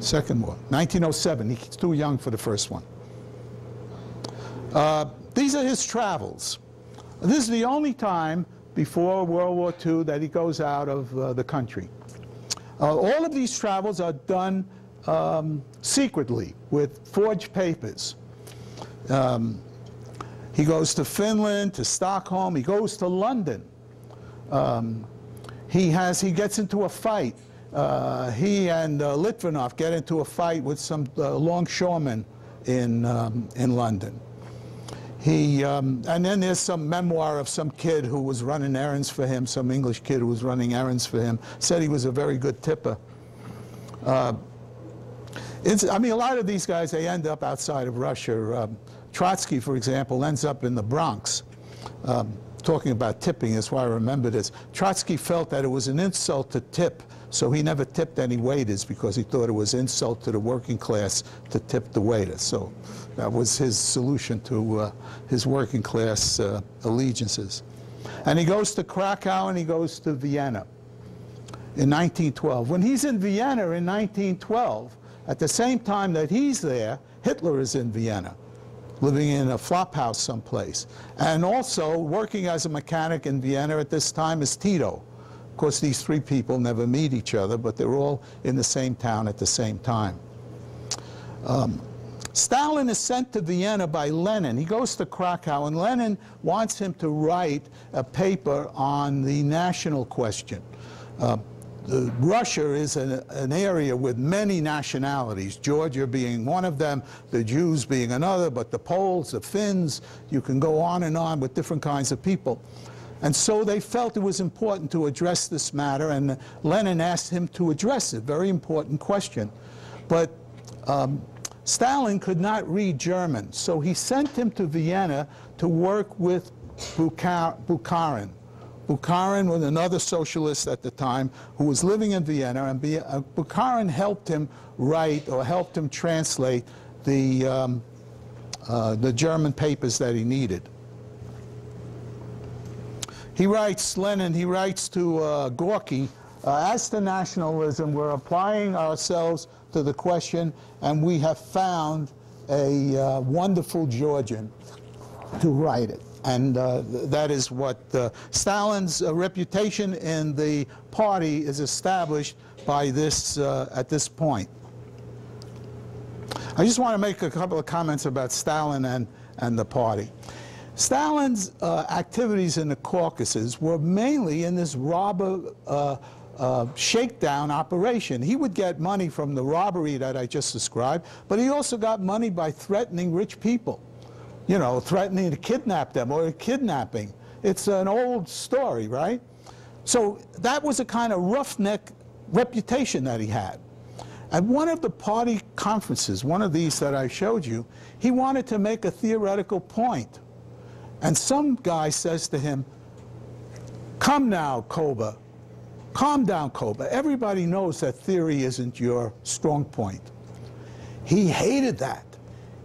Second war. 1907. He's too young for the first one. Uh, these are his travels. This is the only time before World War II that he goes out of uh, the country. Uh, all of these travels are done um, secretly with forged papers. Um, he goes to Finland, to Stockholm, he goes to London. Um, he has he gets into a fight. Uh, he and uh, Litvinov get into a fight with some uh, longshoremen in um, in London. He um, and then there's some memoir of some kid who was running errands for him, some English kid who was running errands for him. Said he was a very good tipper. Uh, it's, I mean, a lot of these guys they end up outside of Russia. Um, Trotsky, for example, ends up in the Bronx. Um, talking about tipping, that's why I remember this. Trotsky felt that it was an insult to tip, so he never tipped any waiters because he thought it was insult to the working class to tip the waiters. So that was his solution to uh, his working class uh, allegiances. And he goes to Krakow and he goes to Vienna in 1912. When he's in Vienna in 1912, at the same time that he's there, Hitler is in Vienna living in a flop house someplace. And also working as a mechanic in Vienna at this time is Tito. Of course, these three people never meet each other, but they're all in the same town at the same time. Um, Stalin is sent to Vienna by Lenin. He goes to Krakow, and Lenin wants him to write a paper on the national question. Uh, Russia is an, an area with many nationalities, Georgia being one of them, the Jews being another, but the Poles, the Finns, you can go on and on with different kinds of people. And so they felt it was important to address this matter, and Lenin asked him to address it. Very important question. But um, Stalin could not read German, so he sent him to Vienna to work with Bukhar- Bukharin. Bukharin was another socialist at the time who was living in Vienna, and uh, Bukharin helped him write or helped him translate the, um, uh, the German papers that he needed. He writes, Lenin, he writes to uh, Gorky, uh, as to nationalism, we're applying ourselves to the question, and we have found a uh, wonderful Georgian to write it. And uh, th- that is what uh, Stalin's uh, reputation in the party is established by this, uh, at this point. I just want to make a couple of comments about Stalin and, and the party. Stalin's uh, activities in the Caucasus were mainly in this robber uh, uh, shakedown operation. He would get money from the robbery that I just described, but he also got money by threatening rich people, you know, threatening to kidnap them or kidnapping. It's an old story, right? So that was a kind of roughneck reputation that he had. At one of the party conferences, one of these that I showed you, he wanted to make a theoretical point. And some guy says to him, Come now, Koba. Calm down, Koba. Everybody knows that theory isn't your strong point. He hated that.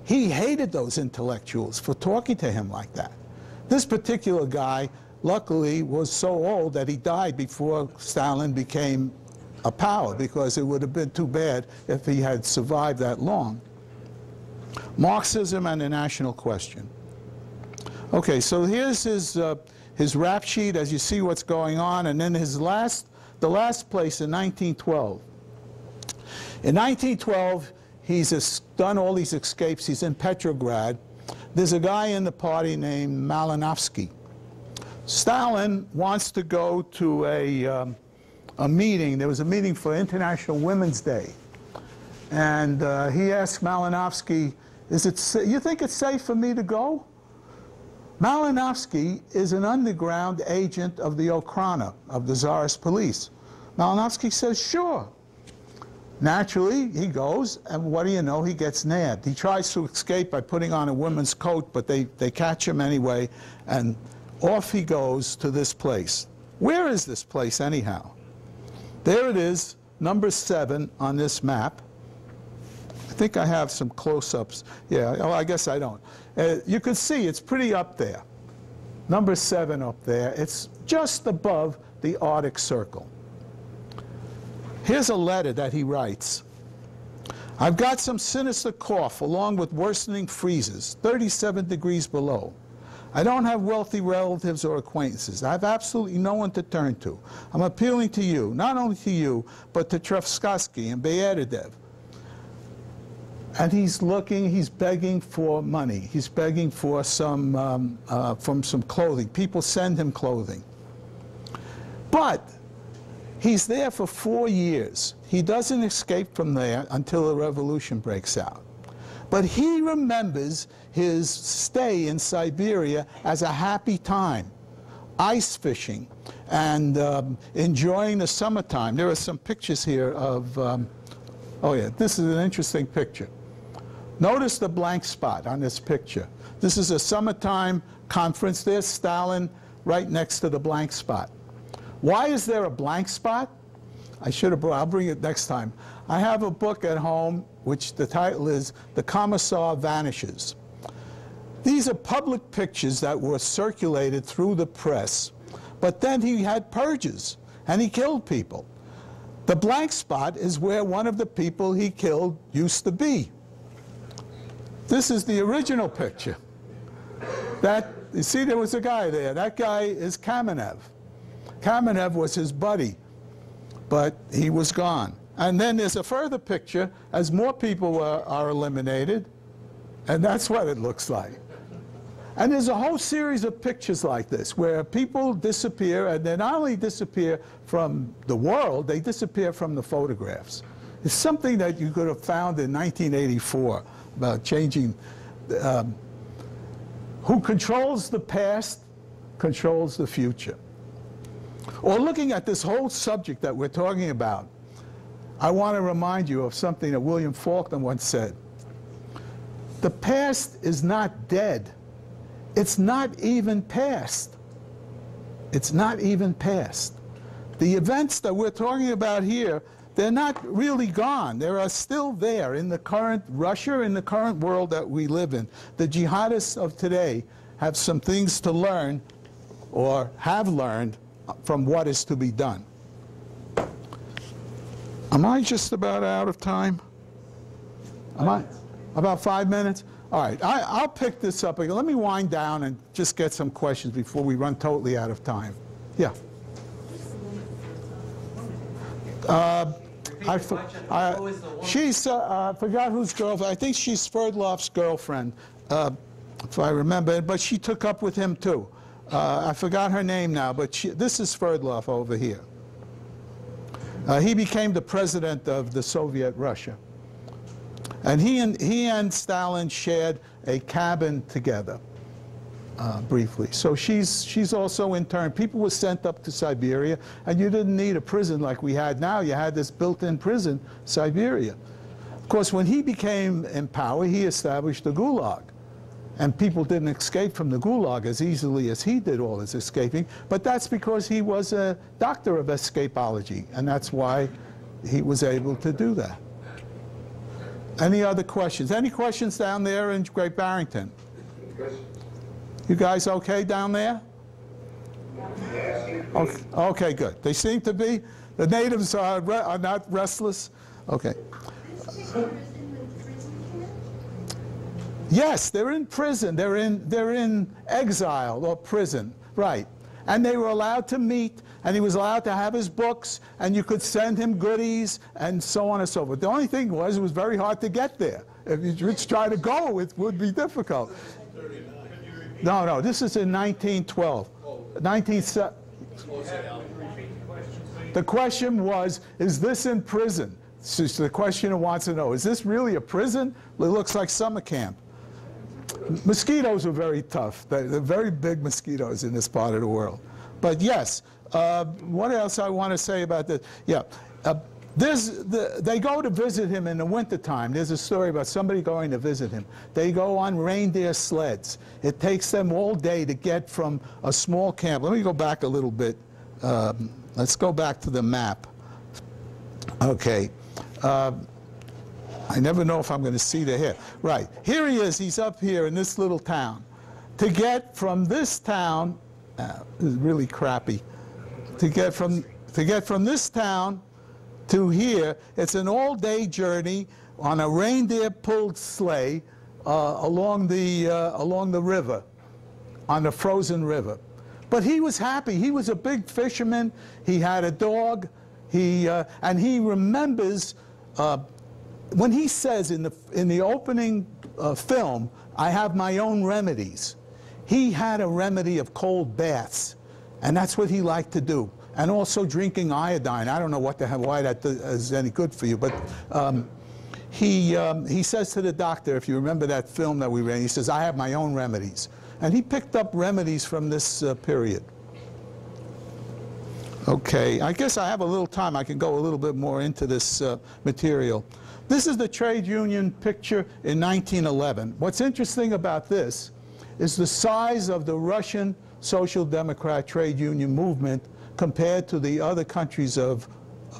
He hated those intellectuals for talking to him like that. This particular guy, luckily, was so old that he died before Stalin became a power because it would have been too bad if he had survived that long. Marxism and the national question. Okay, so here's his, uh, his rap sheet as you see what's going on, and then his last, the last place in 1912. In 1912, he's done all these escapes. He's in Petrograd. There's a guy in the party named Malinovsky. Stalin wants to go to a, um, a meeting. There was a meeting for International Women's Day. And uh, he asked Malinovsky, is it, you think it's safe for me to go? Malinovsky is an underground agent of the Okhrana, of the Tsarist police. Malinovsky says, sure. Naturally, he goes, and what do you know? He gets nabbed. He tries to escape by putting on a woman's coat, but they, they catch him anyway, and off he goes to this place. Where is this place, anyhow? There it is, number seven on this map. I think I have some close-ups. Yeah, oh, I guess I don't. Uh, you can see it's pretty up there. Number seven up there. It's just above the Arctic Circle. Here's a letter that he writes. I've got some sinister cough along with worsening freezes, 37 degrees below. I don't have wealthy relatives or acquaintances. I have absolutely no one to turn to. I'm appealing to you, not only to you, but to Petrovsky and Badayev. And he's looking, he's begging for money. He's begging for some, um, uh, from some clothing. People send him clothing. But he's there for four years. He doesn't escape from there until the revolution breaks out. But he remembers his stay in Siberia as a happy time, ice fishing and um, enjoying the summertime. There are some pictures here of, um, oh yeah, this is an interesting picture. Notice the blank spot on this picture. This is a summertime conference. There's Stalin right next to the blank spot. Why is there a blank spot? I should have brought, I'll bring it next time. I have a book at home which the title is The Commissar Vanishes. These are public pictures that were circulated through the press, but then he had purges and he killed people. The blank spot is where one of the people he killed used to be. This is the original picture. That, you see, there was a guy there. That guy is Kamenev. Kamenev was his buddy, but he was gone. And then there's a further picture as more people are, are eliminated, and that's what it looks like. And there's a whole series of pictures like this where people disappear, and they not only disappear from the world, they disappear from the photographs. It's something that you could have found in 1984 about changing. Um, who controls the past controls the future. Or looking at this whole subject that we're talking about, I want to remind you of something that William Faulkner once said. The past is not dead. It's not even past. It's not even past. The events that we're talking about here, they're not really gone. They are still there in the current Russia, in the current world that we live in. The jihadists of today have some things to learn or have learned from what is to be done. Am I just about out of time? Am I? About five minutes? All right, I, I'll pick this up again. Let me wind down and just get some questions before we run totally out of time. Yeah. Uh, I. I- she's, uh, I forgot whose girlfriend, I think she's Sverdlov's girlfriend, uh, if I remember, but she took up with him too. Uh, I forgot her name now, but she, this is Sverdlov over here. Uh, he became the president of the Soviet Russia. And he and, he and Stalin shared a cabin together, uh, briefly. So she's, she's also interned. People were sent up to Siberia, and you didn't need a prison like we had now. You had this built-in prison, Siberia. Of course, when he became in power, he established the Gulag. And people didn't escape from the Gulag as easily as he did all his escaping. But that's because he was a doctor of escapology, and that's why he was able to do that. Any other questions? Any questions down there in Great Barrington? You guys okay down there? Okay, okay, good. They seem to be. The natives are, re- are not restless? Okay. This picture is in the prison camp? Yes, they're in prison. They're in, they're in exile or prison, right. And they were allowed to meet, and he was allowed to have his books, and you could send him goodies, and so on and so forth. The only thing was, it was very hard to get there. If you just try to go, it would be difficult. No, no, this is in 1912. 19, the question was, is this in prison? So the questioner wants to know, is this really a prison? It looks like summer camp. Mosquitoes are very tough. They're, they're very big mosquitoes in this part of the world. But yes, uh, what else I want to say about this? Yeah, uh, the, they go to visit him in the wintertime. There's a story about somebody going to visit him. They go on reindeer sleds. It takes them all day to get from a small camp. Let me go back a little bit. Um, let's go back to the map. Okay. Uh, I never know if I'm going to see the hair. Right. Here he is. He's up here in this little town. To get from this town, uh, is really crappy. To get from to get from this town to here, it's an all-day journey on a reindeer-pulled sleigh uh, along the uh, along the river, on the frozen river. But he was happy. He was a big fisherman. He had a dog. He uh, and he remembers uh, when he says in the in the opening uh, film, "I have my own remedies." He had a remedy of cold baths, and that's what he liked to do. And also drinking iodine. I don't know what the hell why that is any good for you, but. Um, he, um, he says to the doctor, if you remember that film that we ran, he says, I have my own remedies. And he picked up remedies from this uh, period. Okay, I guess I have a little time. I can go a little bit more into this uh, material. This is the trade union picture in 1911. What's interesting about this is the size of the Russian Social Democrat trade union movement compared to the other countries of,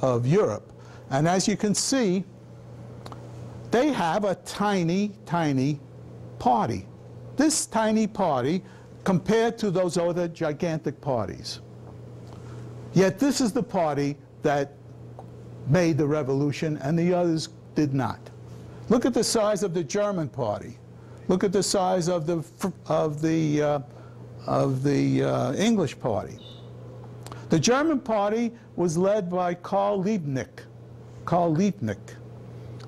of Europe. And as you can see, they have a tiny, tiny party. This tiny party compared to those other gigantic parties. Yet this is the party that made the revolution and the others did not. Look at the size of the German party. Look at the size of the, of the, uh, of the uh, English party. The German party was led by Karl Liebknecht. Karl Liebknecht.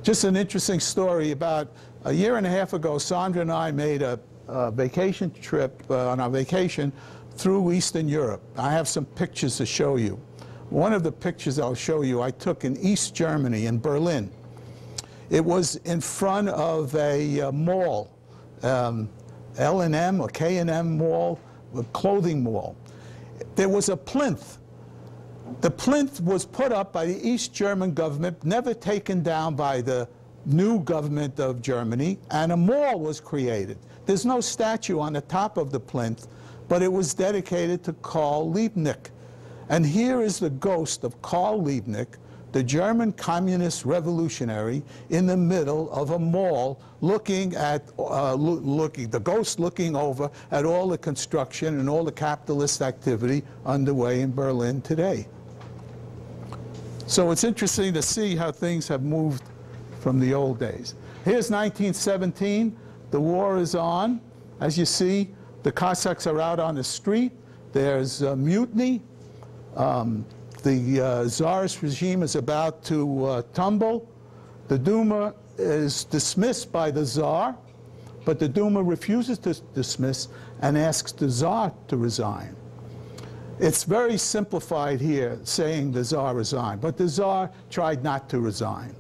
Just an interesting story. About a year and a half ago, Sandra and I made a, a vacation trip uh, on our vacation through Eastern Europe. I have some pictures to show you. One of the pictures I'll show you I took in East Germany, in Berlin. It was in front of a uh, mall, um, L&M or K&M mall, a clothing mall. There was a plinth the plinth was put up by the East German government, never taken down by the new government of Germany, and a mall was created. There's no statue on the top of the plinth, but it was dedicated to Karl Liebknecht. And here is the ghost of Karl Liebknecht the German communist revolutionary in the middle of a mall looking at, uh, loo- looking, the ghost looking over at all the construction and all the capitalist activity underway in Berlin today. So it's interesting to see how things have moved from the old days. Here's 1917. The war is on. As you see, the Cossacks are out on the street. There's uh, mutiny. Um, the uh, Tsarist regime is about to uh, tumble. The Duma is dismissed by the Tsar, but the Duma refuses to dismiss and asks the Tsar to resign. It's very simplified here, saying the Tsar resigned, but the Tsar tried not to resign.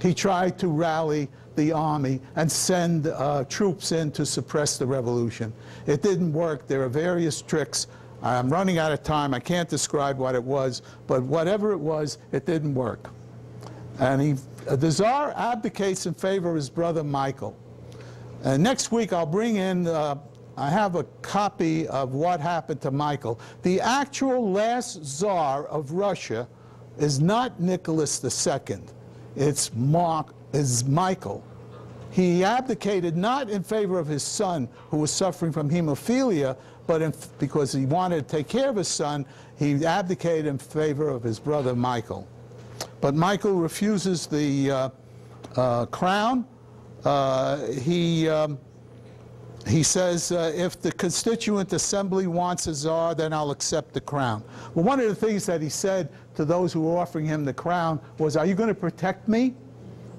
He tried to rally the army and send uh, troops in to suppress the revolution. It didn't work. There are various tricks. I'm running out of time. I can't describe what it was, but whatever it was, it didn't work. And he, uh, the Tsar abdicates in favor of his brother Michael. And next week, I'll bring in, uh, I have a copy of what happened to Michael. The actual last Tsar of Russia is not Nicholas II. It's Mark, is Michael. He abdicated not in favor of his son, who was suffering from hemophilia, but in, because he wanted to take care of his son, he abdicated in favor of his brother Michael. But Michael refuses the uh, uh, crown. Uh, he, um, he says, if the Constituent Assembly wants a czar, then I'll accept the crown. Well, one of the things that he said to those who were offering him the crown was, are you going to protect me?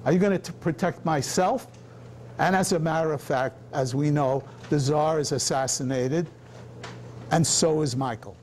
Are you going to protect myself? And as a matter of fact, as we know, the czar is assassinated, and so is Michael.